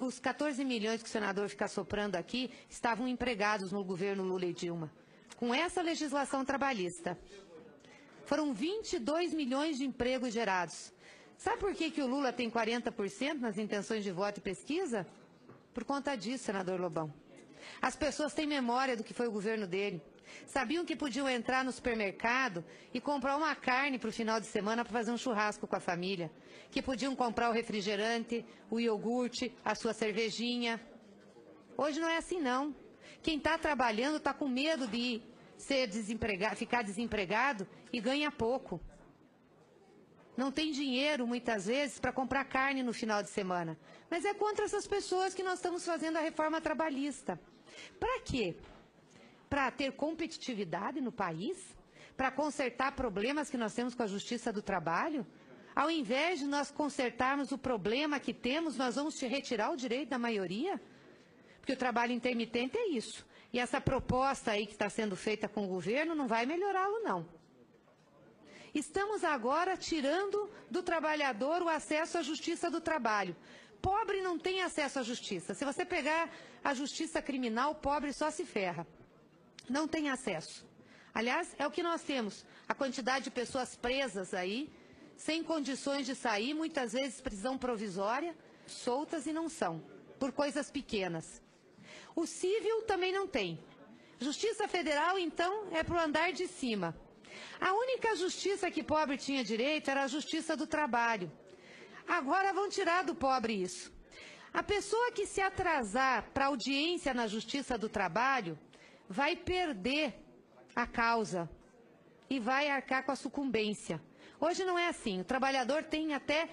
Os 14 milhões que o senador fica soprando aqui estavam empregados no governo Lula e Dilma. Com essa legislação trabalhista, foram 22 milhões de empregos gerados. Sabe por que, que o Lula tem 40% nas intenções de voto e pesquisa? Por conta disso, senador Lobão. As pessoas têm memória do que foi o governo dele. Sabiam que podiam entrar no supermercado e comprar uma carne para o final de semana para fazer um churrasco com a família. Que podiam comprar o refrigerante, o iogurte, a sua cervejinha. Hoje não é assim, não. Quem está trabalhando está com medo de ser desempregado, ficar desempregado e ganha pouco. Não tem dinheiro, muitas vezes, para comprar carne no final de semana. Mas é contra essas pessoas que nós estamos fazendo a reforma trabalhista. Para quê? Para ter competitividade no país? Para consertar problemas que nós temos com a justiça do trabalho? Ao invés de nós consertarmos o problema que temos, nós vamos te retirar o direito da maioria? Porque o trabalho intermitente é isso. E essa proposta aí que está sendo feita com o governo não vai melhorá-lo, não. Estamos agora tirando do trabalhador o acesso à justiça do trabalho. Pobre não tem acesso à justiça. Se você pegar a justiça criminal, pobre só se ferra. Não tem acesso. Aliás, é o que nós temos. A quantidade de pessoas presas aí, sem condições de sair, muitas vezes prisão provisória, soltas e não são, por coisas pequenas. O civil também não tem. Justiça Federal, então, é para o andar de cima. A única justiça que pobre tinha direito era a justiça do trabalho. Agora vão tirar do pobre isso. A pessoa que se atrasar para audiência na justiça do trabalho vai perder a causa e vai arcar com a sucumbência. Hoje não é assim. O trabalhador tem até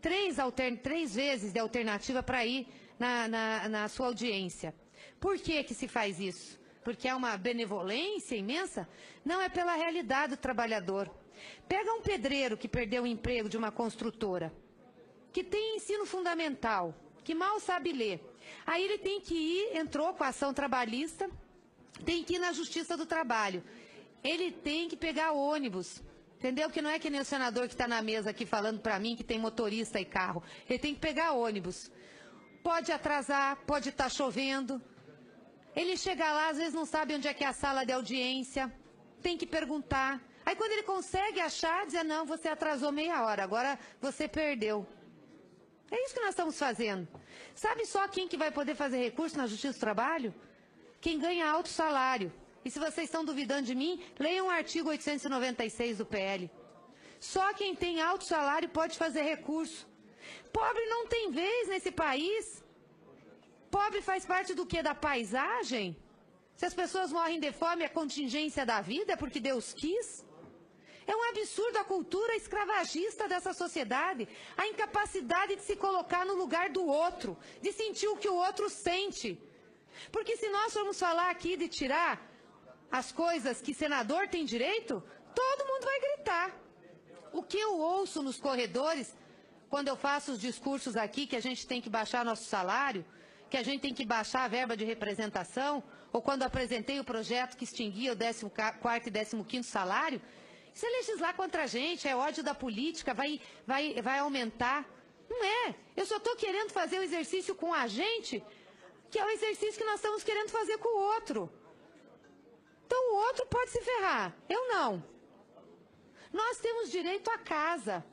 três, três vezes de alternativa para ir na, na, na sua audiência. Por que, que se faz isso? Porque é uma benevolência imensa? Não, é pela realidade do trabalhador. Pega um pedreiro que perdeu o emprego de uma construtora, que tem ensino fundamental, que mal sabe ler. Aí ele tem que ir, entrou com a ação trabalhista, tem que ir na Justiça do Trabalho. Ele tem que pegar ônibus. Entendeu? Que não é que nem o senador que está na mesa aqui falando para mim que tem motorista e carro. Ele tem que pegar ônibus. Pode atrasar, pode estar tá chovendo, ele chega lá, às vezes não sabe onde é que é a sala de audiência, tem que perguntar. Aí quando ele consegue achar, diz, não, você atrasou meia hora, agora você perdeu. É isso que nós estamos fazendo. Sabe só quem que vai poder fazer recurso na Justiça do Trabalho? Quem ganha alto salário. E se vocês estão duvidando de mim, leiam o artigo 896 do PL. Só quem tem alto salário pode fazer recurso. Pobre não tem vez nesse país. Pobre faz parte do que? Da paisagem? Se as pessoas morrem de fome, é contingência da vida, é porque Deus quis? É um absurdo a cultura escravagista dessa sociedade, a incapacidade de se colocar no lugar do outro, de sentir o que o outro sente. Porque se nós formos falar aqui de tirar as coisas que senador tem direito, todo mundo vai gritar. O que eu ouço nos corredores, quando eu faço os discursos aqui, que a gente tem que baixar nosso salário, que a gente tem que baixar a verba de representação, ou quando apresentei o projeto que extinguia o 14 e 15 salário, isso é legislar contra a gente, é ódio da política, vai, vai, vai aumentar. Não é. Eu só estou querendo fazer o exercício com a gente, que é o exercício que nós estamos querendo fazer com o outro. Então o outro pode se ferrar, eu não. Nós temos direito à casa.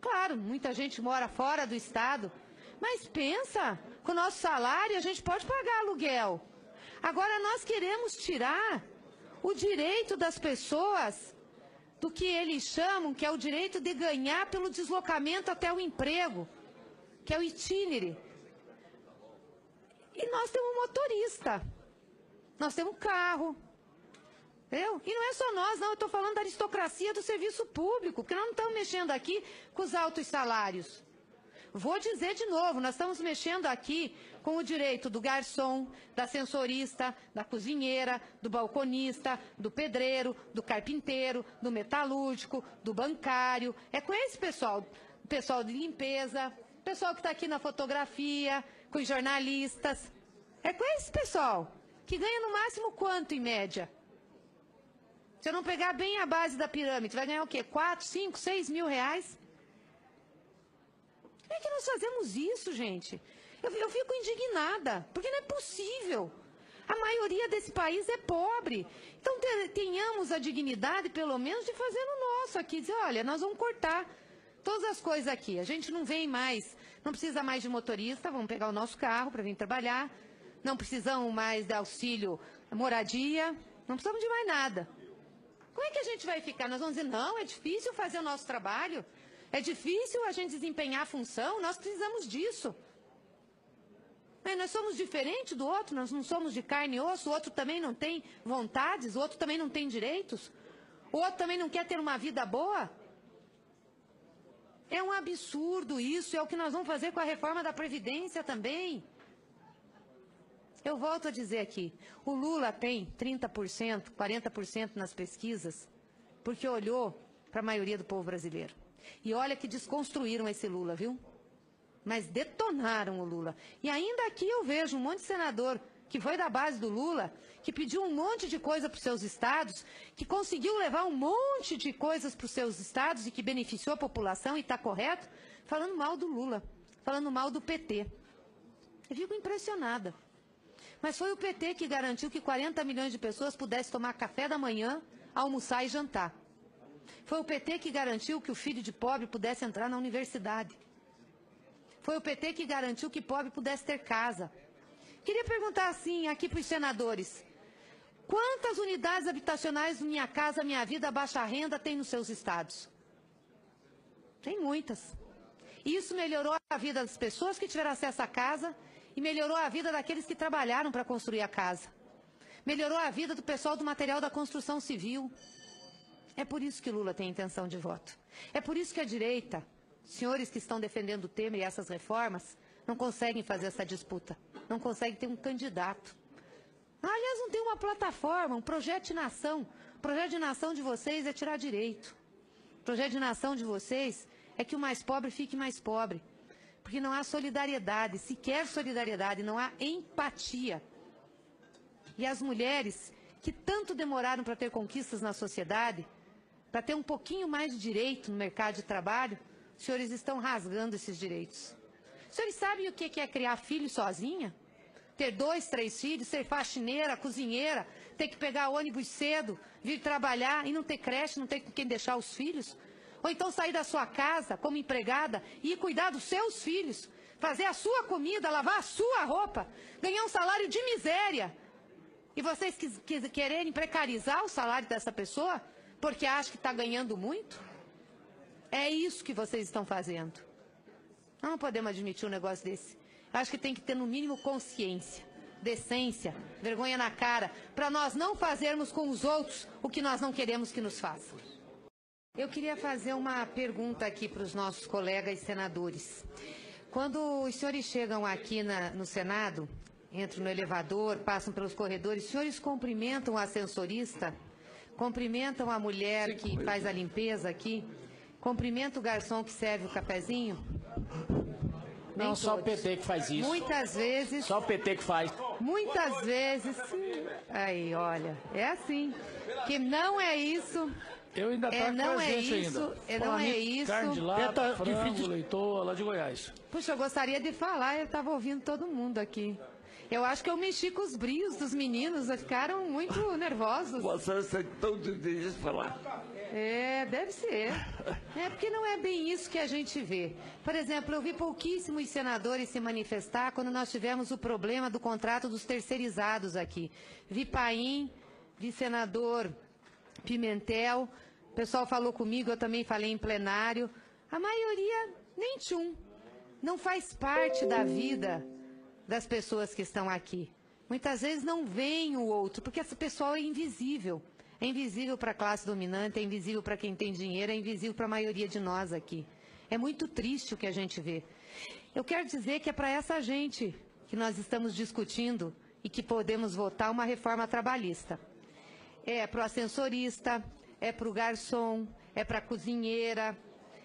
Claro, muita gente mora fora do Estado, mas pensa, com o nosso salário a gente pode pagar aluguel. Agora nós queremos tirar o direito das pessoas do que eles chamam que é o direito de ganhar pelo deslocamento até o emprego, que é o itinere. E nós temos um motorista, nós temos um carro, Entendeu? E não é só nós, não, eu estou falando da aristocracia do serviço público, porque nós não estamos mexendo aqui com os altos salários. Vou dizer de novo, nós estamos mexendo aqui com o direito do garçom, da sensorista, da cozinheira, do balconista, do pedreiro, do carpinteiro, do metalúrgico, do bancário. É com esse pessoal, pessoal de limpeza, pessoal que está aqui na fotografia, com os jornalistas. É com esse pessoal, que ganha no máximo quanto em média? Se eu não pegar bem a base da pirâmide, vai ganhar o quê? 4, 5, 6 mil reais? Como é que nós fazemos isso, gente? Eu, eu fico indignada, porque não é possível. A maioria desse país é pobre. Então tenhamos a dignidade, pelo menos, de fazer o nosso aqui. Dizer, olha, nós vamos cortar todas as coisas aqui. A gente não vem mais, não precisa mais de motorista, vamos pegar o nosso carro para vir trabalhar. Não precisamos mais de auxílio moradia, não precisamos de mais nada. Como é que a gente vai ficar? Nós vamos dizer, não, é difícil fazer o nosso trabalho. É difícil a gente desempenhar a função, nós precisamos disso. Mas nós somos diferentes do outro, nós não somos de carne e osso, o outro também não tem vontades, o outro também não tem direitos, o outro também não quer ter uma vida boa. É um absurdo isso, é o que nós vamos fazer com a reforma da Previdência também. Eu volto a dizer aqui, o Lula tem 30%, 40% nas pesquisas, porque olhou para a maioria do povo brasileiro. E olha que desconstruíram esse Lula, viu? Mas detonaram o Lula. E ainda aqui eu vejo um monte de senador que foi da base do Lula, que pediu um monte de coisa para os seus estados, que conseguiu levar um monte de coisas para os seus estados e que beneficiou a população e está correto, falando mal do Lula, falando mal do PT. Eu fico impressionada. Mas foi o PT que garantiu que 40 milhões de pessoas pudessem tomar café da manhã, almoçar e jantar. Foi o PT que garantiu que o filho de pobre pudesse entrar na universidade. Foi o PT que garantiu que pobre pudesse ter casa. Queria perguntar assim aqui para os senadores: quantas unidades habitacionais Minha Casa Minha Vida Baixa Renda tem nos seus estados? Tem muitas. Isso melhorou a vida das pessoas que tiveram acesso à casa e melhorou a vida daqueles que trabalharam para construir a casa. Melhorou a vida do pessoal do material da construção civil. É por isso que Lula tem intenção de voto. É por isso que a direita, senhores que estão defendendo o tema e essas reformas, não conseguem fazer essa disputa. Não conseguem ter um candidato. Aliás, não tem uma plataforma, um projeto de nação. O projeto de nação de vocês é tirar direito. O projeto de nação de vocês é que o mais pobre fique mais pobre. Porque não há solidariedade, sequer solidariedade, não há empatia. E as mulheres que tanto demoraram para ter conquistas na sociedade, para ter um pouquinho mais de direito no mercado de trabalho, os senhores estão rasgando esses direitos. Os senhores sabem o que é criar filho sozinha? Ter dois, três filhos, ser faxineira, cozinheira, ter que pegar ônibus cedo, vir trabalhar e não ter creche, não ter com quem deixar os filhos? Ou então sair da sua casa como empregada e cuidar dos seus filhos, fazer a sua comida, lavar a sua roupa, ganhar um salário de miséria. E vocês que, que, quererem precarizar o salário dessa pessoa porque acham que está ganhando muito? É isso que vocês estão fazendo. Não podemos admitir um negócio desse. Acho que tem que ter, no mínimo, consciência, decência, vergonha na cara, para nós não fazermos com os outros o que nós não queremos que nos façam. Eu queria fazer uma pergunta aqui para os nossos colegas senadores. Quando os senhores chegam aqui na, no Senado, entram no elevador, passam pelos corredores, os senhores cumprimentam o ascensorista, cumprimentam a mulher que faz a limpeza aqui, cumprimentam o garçom que serve o cafezinho? Nem Não, só o todos. PT que faz isso. Muitas vezes, Só o PT que faz. muitas vezes, aí, olha, é assim, que não é isso, Eu ainda É, tá não com a é gente isso, ainda. é, não é isso. Carne de lata, frango, dividir- leitoa, lá de Goiás. Puxa, eu gostaria de falar, eu estava ouvindo todo mundo aqui. Eu acho que eu mexi com os brios dos meninos, ficaram muito nervosos. Vocês têm todo o direito de falar. É, deve ser. É porque não é bem isso que a gente vê. Por exemplo, eu vi pouquíssimos senadores se manifestar quando nós tivemos o problema do contrato dos terceirizados aqui. Vi Paim, vi senador Pimentel, o pessoal falou comigo, eu também falei em plenário. A maioria, nem tchum. Não faz parte da vida das pessoas que estão aqui. Muitas vezes não veem o outro, porque esse pessoal é invisível. É invisível para a classe dominante, é invisível para quem tem dinheiro, é invisível para a maioria de nós aqui. É muito triste o que a gente vê. Eu quero dizer que é para essa gente que nós estamos discutindo e que podemos votar uma reforma trabalhista. É para o ascensorista, é para o garçom, é para a cozinheira,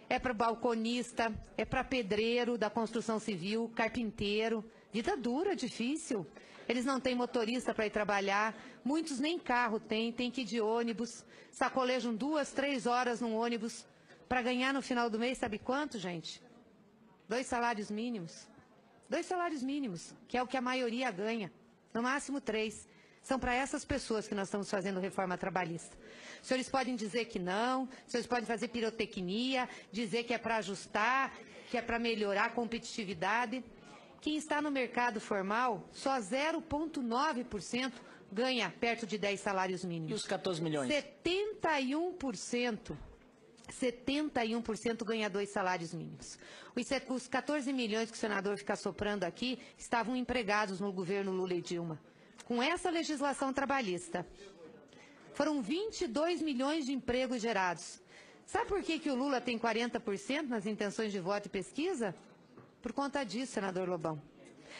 é para o balconista, é para pedreiro da construção civil, carpinteiro. Vida dura, difícil. Eles não têm motorista para ir trabalhar, muitos nem carro têm, têm que ir de ônibus, sacolejam duas, três horas num ônibus para ganhar no final do mês, sabe quanto, gente? Dois salários mínimos. Dois salários mínimos, que é o que a maioria ganha. No máximo três. São para essas pessoas que nós estamos fazendo reforma trabalhista. Os senhores podem dizer que não, os senhores podem fazer pirotecnia, dizer que é para ajustar, que é para melhorar a competitividade. Quem está no mercado formal, só 0,9% ganha perto de 10 salários E mínimos. os 14 milhões? 71%. 71% ganha dois salários mínimos. Os 14 milhões que o senador fica soprando aqui estavam empregados no governo Lula e Dilma. Com essa legislação trabalhista. Foram 22 milhões de empregos gerados. Sabe por que, que o Lula tem 40% nas intenções de voto e pesquisa? Por conta disso, senador Lobão.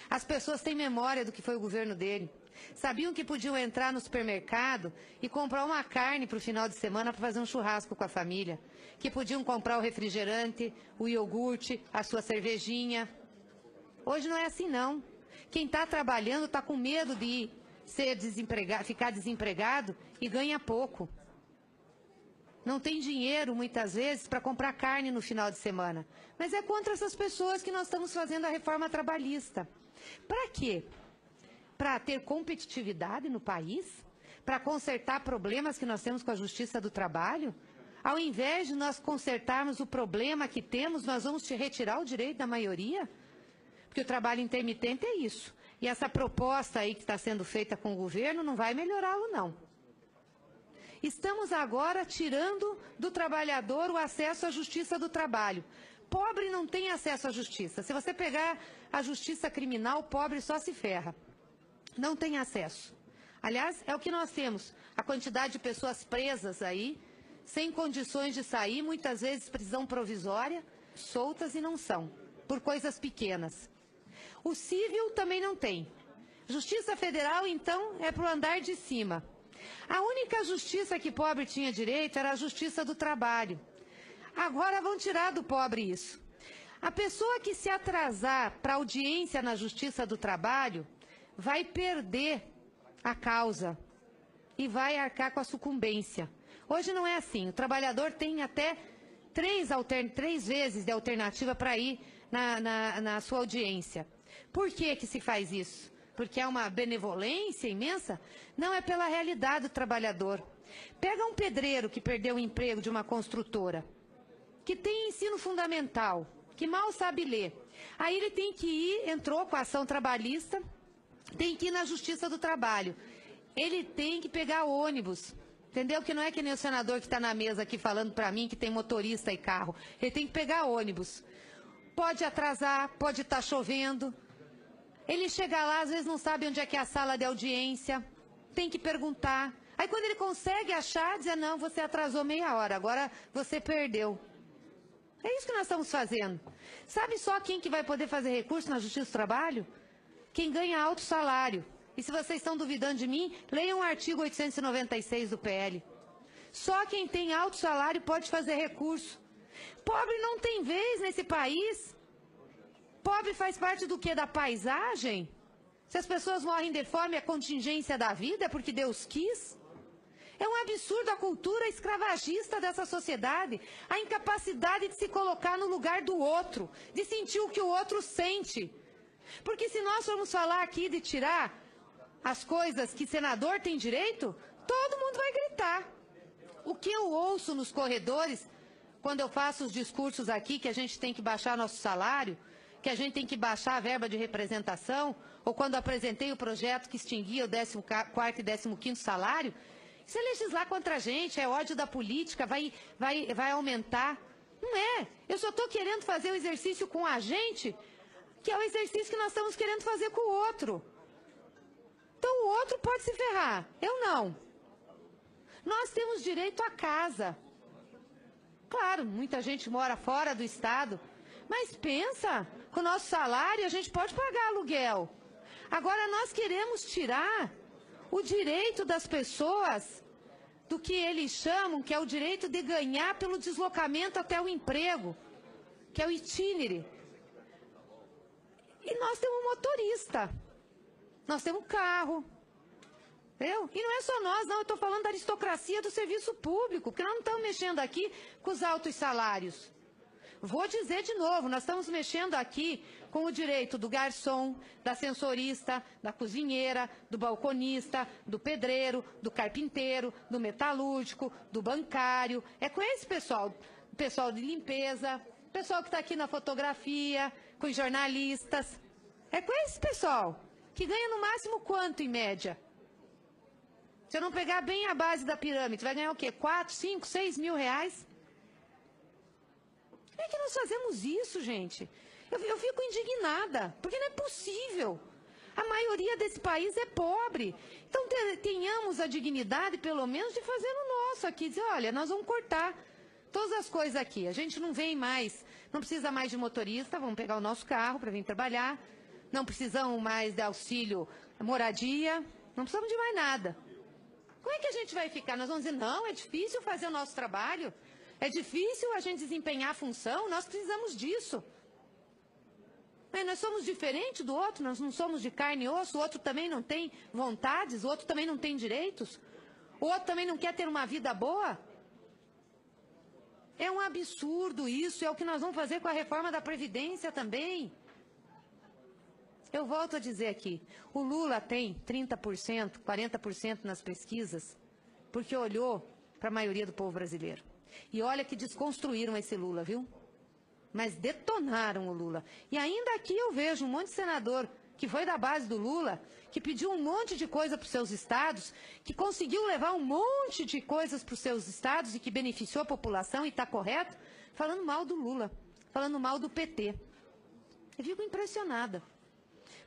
As pessoas têm memória do que foi o governo dele. Sabiam que podiam entrar no supermercado e comprar uma carne para o final de semana para fazer um churrasco com a família. Que podiam comprar o refrigerante, o iogurte, a sua cervejinha. Hoje não é assim, não. Quem está trabalhando está com medo de ser desempregado, ficar desempregado e ganha pouco. Não tem dinheiro, muitas vezes, para comprar carne no final de semana. Mas é contra essas pessoas que nós estamos fazendo a reforma trabalhista. Para quê? Para ter competitividade no país? Para consertar problemas que nós temos com a Justiça do Trabalho? Ao invés de nós consertarmos o problema que temos, nós vamos te retirar o direito da maioria? Porque o trabalho intermitente é isso. E essa proposta aí que está sendo feita com o governo não vai melhorá-lo, não. Estamos agora tirando do trabalhador o acesso à justiça do trabalho. Pobre não tem acesso à justiça. Se você pegar a justiça criminal, pobre só se ferra. Não tem acesso. Aliás, é o que nós temos. A quantidade de pessoas presas aí, sem condições de sair, muitas vezes prisão provisória, soltas e não são, por coisas pequenas. O civil também não tem. Justiça Federal, então, é para o andar de cima. A única justiça que pobre tinha direito era a justiça do trabalho. Agora vão tirar do pobre isso. A pessoa que se atrasar para audiência na justiça do trabalho vai perder a causa e vai arcar com a sucumbência. Hoje não é assim. O trabalhador tem até três, três vezes de alternativa para ir na, na, na sua audiência. Por que, que se faz isso? Porque é uma benevolência imensa? Não, é pela realidade do trabalhador. Pega um pedreiro que perdeu o emprego de uma construtora, que tem ensino fundamental, que mal sabe ler. Aí ele tem que ir, entrou com a ação trabalhista, tem que ir na Justiça do Trabalho. Ele tem que pegar ônibus. Entendeu? Que não é que nem o senador que está na mesa aqui falando para mim que tem motorista e carro. Ele tem que pegar ônibus. Pode atrasar, pode estar tá chovendo. Ele chega lá, às vezes não sabe onde é que é a sala de audiência. Tem que perguntar. Aí quando ele consegue achar, diz, não, você atrasou meia hora, agora você perdeu. É isso que nós estamos fazendo. Sabe só quem que vai poder fazer recurso na Justiça do Trabalho? Quem ganha alto salário. E se vocês estão duvidando de mim, leiam o artigo 896 do PL. Só quem tem alto salário pode fazer recurso. Pobre não tem vez nesse país. Pobre faz parte do que? Da paisagem? Se as pessoas morrem de fome, é contingência da vida, é porque Deus quis? É um absurdo a cultura escravagista dessa sociedade, a incapacidade de se colocar no lugar do outro, de sentir o que o outro sente. Porque se nós formos falar aqui de tirar as coisas que senador tem direito, todo mundo vai gritar. O que eu ouço nos corredores, quando eu faço os discursos aqui, que a gente tem que baixar nosso salário, que a gente tem que baixar a verba de representação, ou quando apresentei o projeto que extinguia o 14 e 15 salário, isso é legislar contra a gente, é ódio da política, vai, vai, vai aumentar. Não é. Eu só estou querendo fazer o exercício com a gente, que é o exercício que nós estamos querendo fazer com o outro. Então o outro pode se ferrar, eu não. Nós temos direito à casa. Claro, muita gente mora fora do estado, mas pensa, com o nosso salário a gente pode pagar aluguel. Agora nós queremos tirar o direito das pessoas do que eles chamam, que é o direito de ganhar pelo deslocamento até o emprego, que é o itinere. E nós temos um motorista, nós temos carro, entendeu? E não é só nós, não, eu estou falando da aristocracia do serviço público, porque nós não estamos mexendo aqui com os altos salários. Vou dizer de novo, nós estamos mexendo aqui com o direito do garçom, da sensorista, da cozinheira, do balconista, do pedreiro, do carpinteiro, do metalúrgico, do bancário. É com esse pessoal, pessoal de limpeza, pessoal que está aqui na fotografia, com os jornalistas. É com esse pessoal, que ganha no máximo quanto em média? Se eu não pegar bem a base da pirâmide, vai ganhar o quê? 4, 5, 6 mil reais? Como é que nós fazemos isso, gente? Eu, eu fico indignada, porque não é possível. A maioria desse país é pobre. Então tenhamos a dignidade, pelo menos, de fazer o nosso aqui. Dizer, olha, nós vamos cortar todas as coisas aqui. A gente não vem mais, não precisa mais de motorista, vamos pegar o nosso carro para vir trabalhar. Não precisamos mais de auxílio moradia, não precisamos de mais nada. Como é que a gente vai ficar? Nós vamos dizer, não, é difícil fazer o nosso trabalho. É difícil a gente desempenhar a função, nós precisamos disso. Mas nós somos diferentes do outro, nós não somos de carne e osso, o outro também não tem vontades, o outro também não tem direitos, o outro também não quer ter uma vida boa. É um absurdo isso, é o que nós vamos fazer com a reforma da Previdência também. Eu volto a dizer aqui, o Lula tem 30%, 40% nas pesquisas, porque olhou para a maioria do povo brasileiro. E olha que desconstruíram esse Lula, viu? Mas detonaram o Lula. E ainda aqui eu vejo um monte de senador que foi da base do Lula, que pediu um monte de coisa para os seus estados, que conseguiu levar um monte de coisas para os seus estados e que beneficiou a população, e está correto, falando mal do Lula, falando mal do PT. Eu fico impressionada.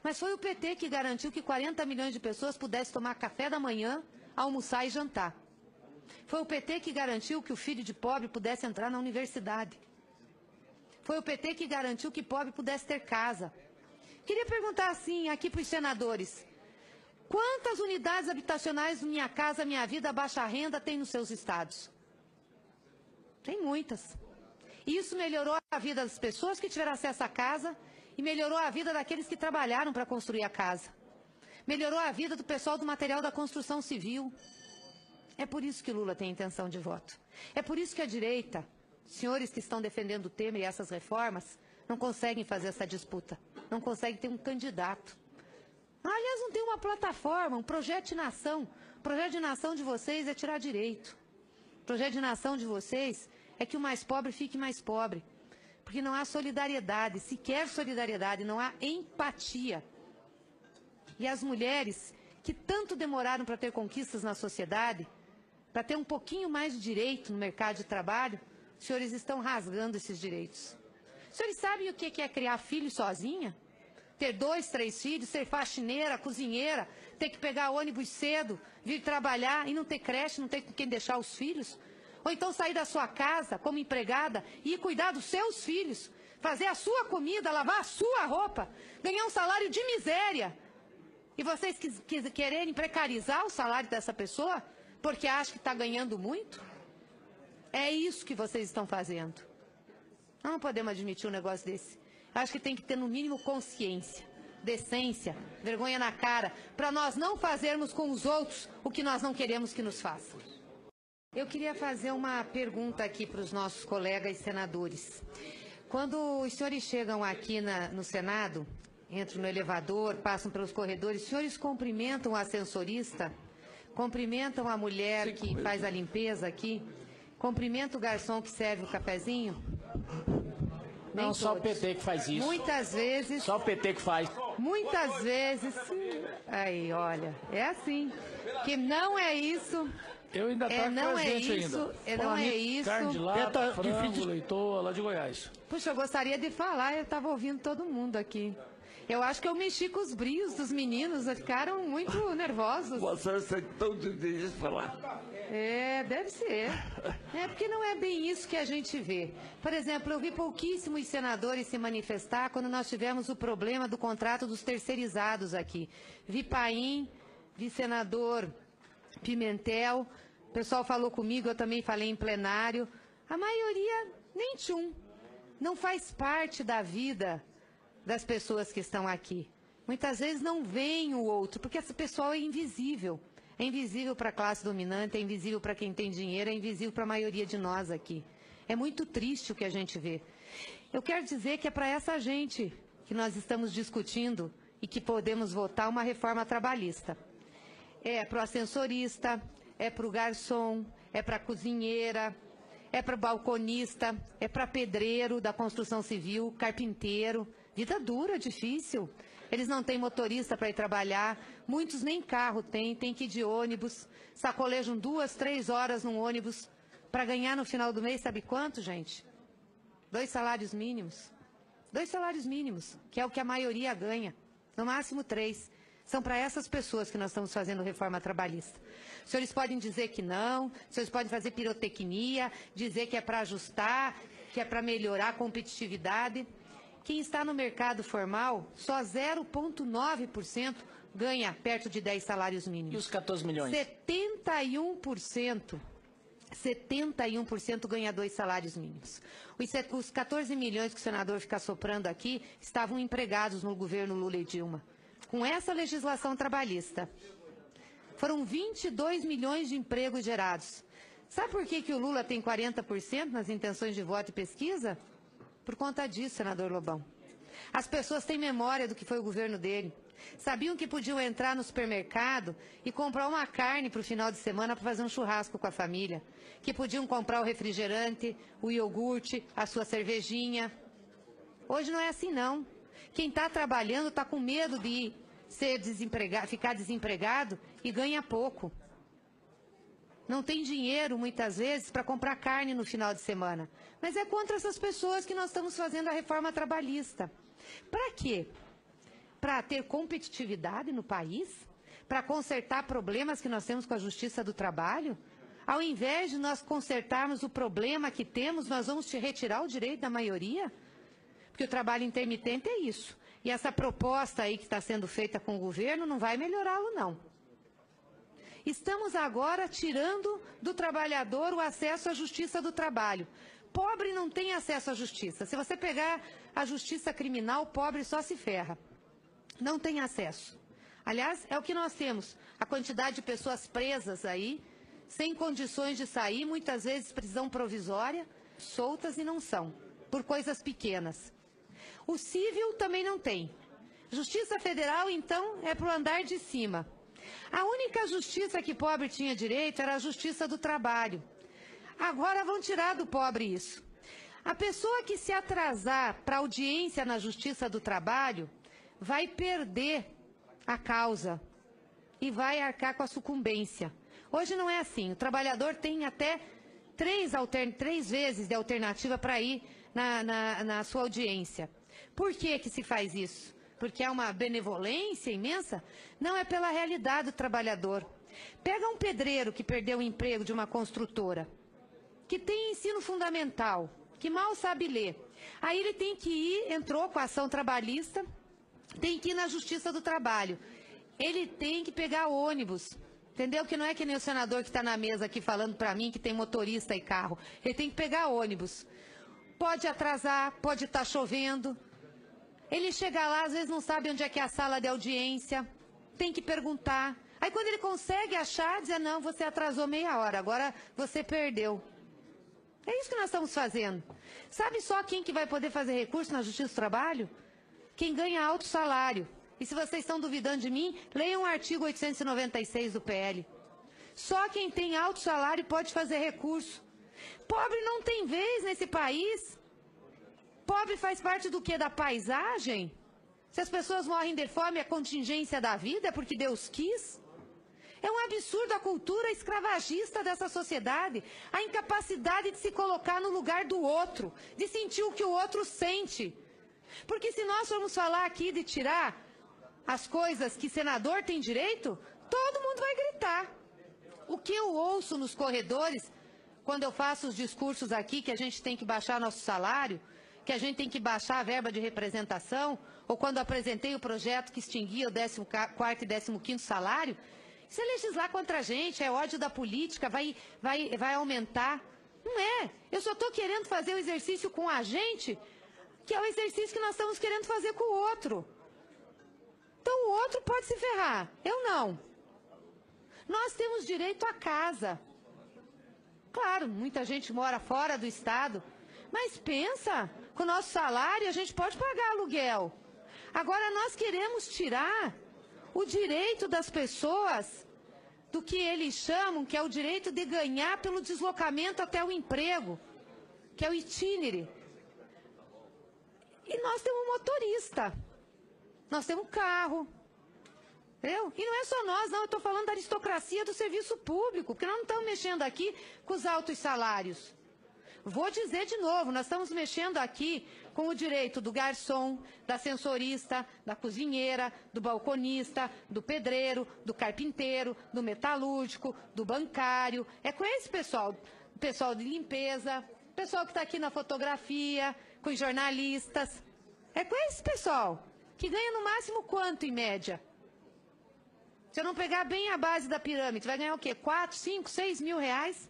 Mas foi o PT que garantiu que 40 milhões de pessoas pudessem tomar café da manhã, almoçar e jantar. Foi o PT que garantiu que o filho de pobre pudesse entrar na universidade. Foi o PT que garantiu que pobre pudesse ter casa. Queria perguntar assim aqui para os senadores. Quantas unidades habitacionais Minha Casa Minha Vida Baixa Renda tem nos seus estados? Tem muitas. Isso melhorou a vida das pessoas que tiveram acesso à casa e melhorou a vida daqueles que trabalharam para construir a casa. Melhorou a vida do pessoal do material da construção civil. É por isso que Lula tem intenção de voto. É por isso que a direita, senhores que estão defendendo o tema e essas reformas, não conseguem fazer essa disputa. Não conseguem ter um candidato. Aliás, não tem uma plataforma, um projeto de nação. O projeto de nação de vocês é tirar direito. O projeto de nação de vocês é que o mais pobre fique mais pobre porque não há solidariedade, sequer solidariedade, não há empatia. E as mulheres que tanto demoraram para ter conquistas na sociedade, para ter um pouquinho mais de direito no mercado de trabalho, os senhores estão rasgando esses direitos. Os senhores sabem o que é criar filho sozinha? Ter dois, três filhos, ser faxineira, cozinheira, ter que pegar ônibus cedo, vir trabalhar e não ter creche, não ter com quem deixar os filhos? Ou então sair da sua casa como empregada e ir cuidar dos seus filhos, fazer a sua comida, lavar a sua roupa, ganhar um salário de miséria. E vocês que, que, quererem precarizar o salário dessa pessoa porque acham que está ganhando muito? É isso que vocês estão fazendo. Não podemos admitir um negócio desse. Acho que tem que ter, no mínimo, consciência, decência, vergonha na cara, para nós não fazermos com os outros o que nós não queremos que nos façam. Eu queria fazer uma pergunta aqui para os nossos colegas senadores. Quando os senhores chegam aqui na, no Senado, entram no elevador, passam pelos corredores, os senhores cumprimentam o ascensorista? Cumprimentam a mulher que faz a limpeza aqui? Cumprimentam o garçom que serve o cafezinho? Nem Não, só o PT que faz isso. Muitas vezes. Só o PT que faz. Muitas vezes. Aí, olha, é assim. Que não é isso eu ainda é, não é isso, é, não é isso. Carne de lata, frango, difícil. leitoa, lá de Goiás. Puxa, eu gostaria de falar, eu estava ouvindo todo mundo aqui. Eu acho que eu mexi com os brios dos meninos, ficaram muito nervosos. Você sai todo dia falar. É, deve ser. É porque não é bem isso que a gente vê. Por exemplo, eu vi pouquíssimos senadores se manifestar quando nós tivemos o problema do contrato dos terceirizados aqui. Vi Paim, vi senador Pimentel, o pessoal falou comigo, eu também falei em plenário. A maioria, nem tchum, não faz parte da vida das pessoas que estão aqui. Muitas vezes não vem o outro, porque esse pessoal é invisível. É invisível para a classe dominante, é invisível para quem tem dinheiro, é invisível para a maioria de nós aqui. É muito triste o que a gente vê. Eu quero dizer que é para essa gente que nós estamos discutindo e que podemos votar uma reforma trabalhista é para o ascensorista, é para o garçom, é para a cozinheira, é para o balconista, é para pedreiro da construção civil, carpinteiro. Vida dura, difícil. Eles não têm motorista para ir trabalhar, muitos nem carro têm, têm que ir de ônibus, sacolejam duas, três horas num ônibus para ganhar no final do mês, sabe quanto, gente? Dois salários mínimos. Dois salários mínimos, que é o que a maioria ganha. No máximo três. São para essas pessoas que nós estamos fazendo reforma trabalhista. Os senhores podem dizer que não, os senhores podem fazer pirotecnia, dizer que é para ajustar, que é para melhorar a competitividade. Quem está no mercado formal, só 0,9% ganha perto de 10 salários mínimos. E os 14 milhões? 71%, 71% ganha dois salários mínimos. Os 14 milhões que o senador fica soprando aqui estavam empregados no governo Lula e Dilma. Com essa legislação trabalhista, foram 22 milhões de empregos gerados. Sabe por que, que o Lula tem 40% nas intenções de voto e pesquisa? Por conta disso, senador Lobão. As pessoas têm memória do que foi o governo dele. Sabiam que podiam entrar no supermercado e comprar uma carne para o final de semana para fazer um churrasco com a família. Que podiam comprar o refrigerante, o iogurte, a sua cervejinha. Hoje não é assim, não. Quem está trabalhando está com medo de ser desempregado, ficar desempregado e ganha pouco. Não tem dinheiro, muitas vezes, para comprar carne no final de semana. Mas é contra essas pessoas que nós estamos fazendo a reforma trabalhista. Para quê? Para ter competitividade no país? Para consertar problemas que nós temos com a Justiça do Trabalho? Ao invés de nós consertarmos o problema que temos, nós vamos te retirar o direito da maioria? Porque o trabalho intermitente é isso. E essa proposta aí que está sendo feita com o governo não vai melhorá-lo, não. Estamos agora tirando do trabalhador o acesso à justiça do trabalho. Pobre não tem acesso à justiça. Se você pegar a justiça criminal, pobre só se ferra. Não tem acesso. Aliás, é o que nós temos. A quantidade de pessoas presas aí, sem condições de sair, muitas vezes prisão provisória, soltas e não são, por coisas pequenas. O civil também não tem. Justiça Federal, então, é para o andar de cima. A única justiça que pobre tinha direito era a justiça do trabalho. Agora vão tirar do pobre isso. A pessoa que se atrasar para audiência na Justiça do Trabalho vai perder a causa e vai arcar com a sucumbência. Hoje não é assim. O trabalhador tem até três, três vezes de alternativa para ir na, na, na, sua audiência. Por que, que se faz isso? Porque é uma benevolência imensa? Não, é pela realidade do trabalhador. Pega um pedreiro que perdeu o emprego de uma construtora que tem ensino fundamental, que mal sabe ler. Aí ele tem que ir, entrou com a ação trabalhista, tem que ir na Justiça do Trabalho. Ele tem que pegar ônibus. Entendeu? Que não é que nem o senador que está na mesa aqui falando para mim que tem motorista e carro. Ele tem que pegar ônibus. Pode atrasar, pode estar tá chovendo. Ele chega lá, às vezes não sabe onde é que é a sala de audiência. Tem que perguntar. Aí quando ele consegue achar, diz, não, você atrasou meia hora, agora você perdeu. É isso que nós estamos fazendo. Sabe só quem que vai poder fazer recurso na Justiça do Trabalho? Quem ganha alto salário. E se vocês estão duvidando de mim, leiam o artigo 896 do PL. Só quem tem alto salário pode fazer recurso. Pobre não tem vez nesse país. Pobre faz parte do que? Da paisagem? Se as pessoas morrem de fome, é contingência da vida, é porque Deus quis? É um absurdo a cultura escravagista dessa sociedade, a incapacidade de se colocar no lugar do outro, de sentir o que o outro sente. Porque se nós formos falar aqui de tirar as coisas que senador tem direito, todo mundo vai gritar. O que eu ouço nos corredores, quando eu faço os discursos aqui que a gente tem que baixar nosso salário, que a gente tem que baixar a verba de representação, ou quando apresentei o projeto que extinguia o 14 e 15 salário, se legislar contra a gente, é ódio da política, vai, vai, vai aumentar. Não é. Eu só estou querendo fazer o exercício com a gente, que é o exercício que nós estamos querendo fazer com o outro. Então o outro pode se ferrar, eu não. Nós temos direito à casa. Claro, muita gente mora fora do estado, mas pensa, com o nosso salário a gente pode pagar aluguel. Agora nós queremos tirar o direito das pessoas do que eles chamam, que é o direito de ganhar pelo deslocamento até o emprego, que é o itinere. E nós temos motorista, nós temos carro, entendeu? E não é só nós, não, eu estou falando da aristocracia do serviço público, porque nós não estamos mexendo aqui com os altos salários. Vou dizer de novo, nós estamos mexendo aqui com o direito do garçom, da sensorista, da cozinheira, do balconista, do pedreiro, do carpinteiro, do metalúrgico, do bancário. É com esse pessoal, pessoal de limpeza, pessoal que está aqui na fotografia, com os jornalistas. É com esse pessoal, que ganha no máximo quanto em média? Se eu não pegar bem a base da pirâmide, vai ganhar o quê? 4, 5, 6 mil reais?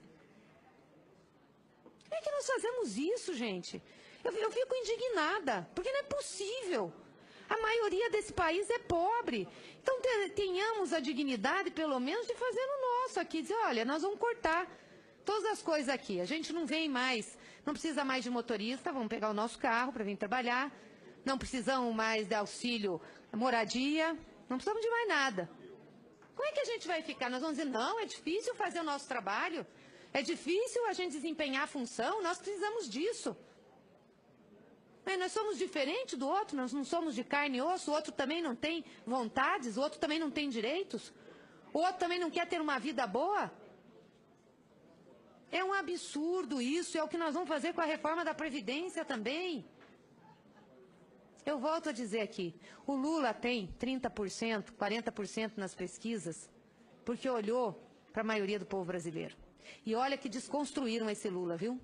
Como é que nós fazemos isso, gente? Eu, eu fico indignada, porque não é possível. A maioria desse país é pobre. Então tenhamos a dignidade, pelo menos, de fazer o nosso aqui. Dizer, olha, nós vamos cortar todas as coisas aqui. A gente não vem mais, não precisa mais de motorista, vamos pegar o nosso carro para vir trabalhar. Não precisamos mais de auxílio moradia, não precisamos de mais nada. Como é que a gente vai ficar? Nós vamos dizer, não, é difícil fazer o nosso trabalho, é difícil a gente desempenhar a função, nós precisamos disso. Mas nós somos diferentes do outro, nós não somos de carne e osso, o outro também não tem vontades, o outro também não tem direitos, o outro também não quer ter uma vida boa. É um absurdo isso, é o que nós vamos fazer com a reforma da Previdência também. Eu volto a dizer aqui, o Lula tem 30%, 40% nas pesquisas, porque olhou para a maioria do povo brasileiro. E olha que desconstruíram esse Lula, viu?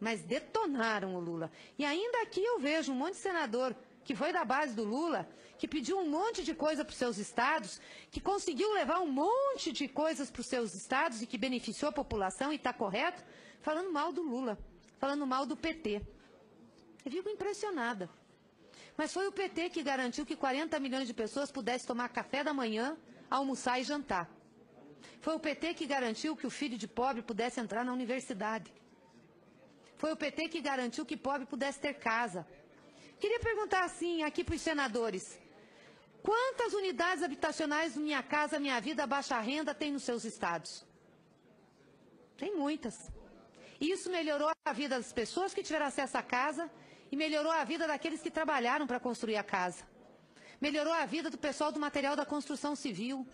Mas detonaram o Lula. E ainda aqui eu vejo um monte de senador que foi da base do Lula, que pediu um monte de coisa para os seus estados, que conseguiu levar um monte de coisas para os seus estados e que beneficiou a população, e está correto, falando mal do Lula, falando mal do PT. Eu fico impressionada. Mas foi o PT que garantiu que 40 milhões de pessoas pudessem tomar café da manhã, almoçar e jantar. Foi o PT que garantiu que o filho de pobre pudesse entrar na universidade. Foi o PT que garantiu que pobre pudesse ter casa. Queria perguntar assim aqui para os senadores. Quantas unidades habitacionais Minha Casa Minha Vida Baixa Renda tem nos seus estados? Tem muitas. Isso melhorou a vida das pessoas que tiveram acesso à casa e melhorou a vida daqueles que trabalharam para construir a casa. Melhorou a vida do pessoal do material da construção civil.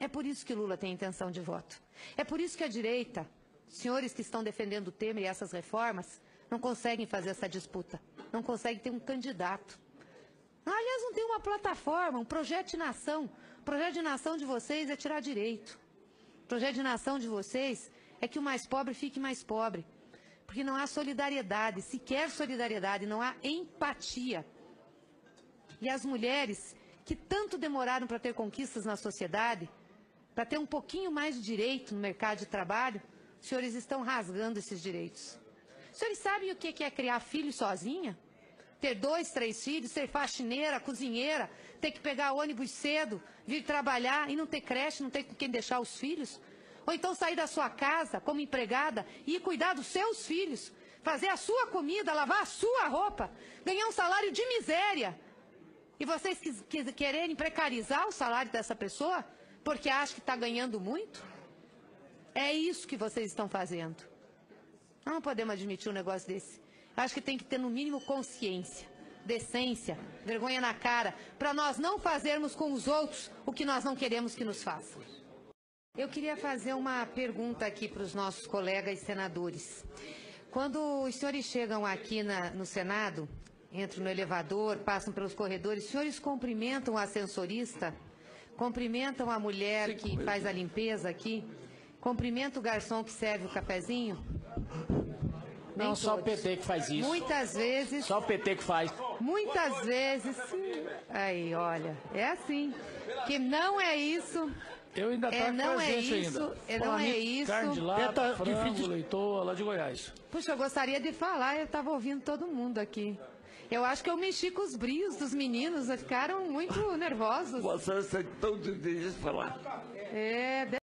É por isso que Lula tem intenção de voto. É por isso que a direita, senhores que estão defendendo o tema e essas reformas, não conseguem fazer essa disputa. Não conseguem ter um candidato. Aliás, não tem uma plataforma, um projeto de nação. O projeto de nação de vocês é tirar direito. O projeto de nação de vocês é que o mais pobre fique mais pobre porque não há solidariedade, sequer solidariedade, não há empatia. E as mulheres que tanto demoraram para ter conquistas na sociedade, para ter um pouquinho mais de direito no mercado de trabalho, os senhores estão rasgando esses direitos. Os senhores sabem o que é criar filho sozinha? Ter dois, três filhos, ser faxineira, cozinheira, ter que pegar ônibus cedo, vir trabalhar e não ter creche, não ter com quem deixar os filhos? Ou então sair da sua casa como empregada e ir cuidar dos seus filhos, fazer a sua comida, lavar a sua roupa, ganhar um salário de miséria. E vocês que, quererem precarizar o salário dessa pessoa porque acham que está ganhando muito? É isso que vocês estão fazendo. Não podemos admitir um negócio desse. Acho que tem que ter, no mínimo, consciência, decência, vergonha na cara, para nós não fazermos com os outros o que nós não queremos que nos façam. Eu queria fazer uma pergunta aqui para os nossos colegas senadores. Quando os senhores chegam aqui na, no Senado, entram no elevador, passam pelos corredores, os senhores cumprimentam o ascensorista? Cumprimentam a mulher que faz a limpeza aqui? Cumprimentam o garçom que serve o cafezinho? Nem Não, só o PT que faz isso. Muitas vezes. Só o PT que faz. Muitas vezes. Aí, olha, é assim. Que não é isso eu ainda é, não é isso, ainda. É, não é isso. Carne de lata, frango, difícil. leitoa, lá de Goiás. Puxa, eu gostaria de falar, eu estava ouvindo todo mundo aqui. Eu acho que eu mexi com os brios dos meninos, ficaram muito nervosos. Você tem todo o direito de falar. É,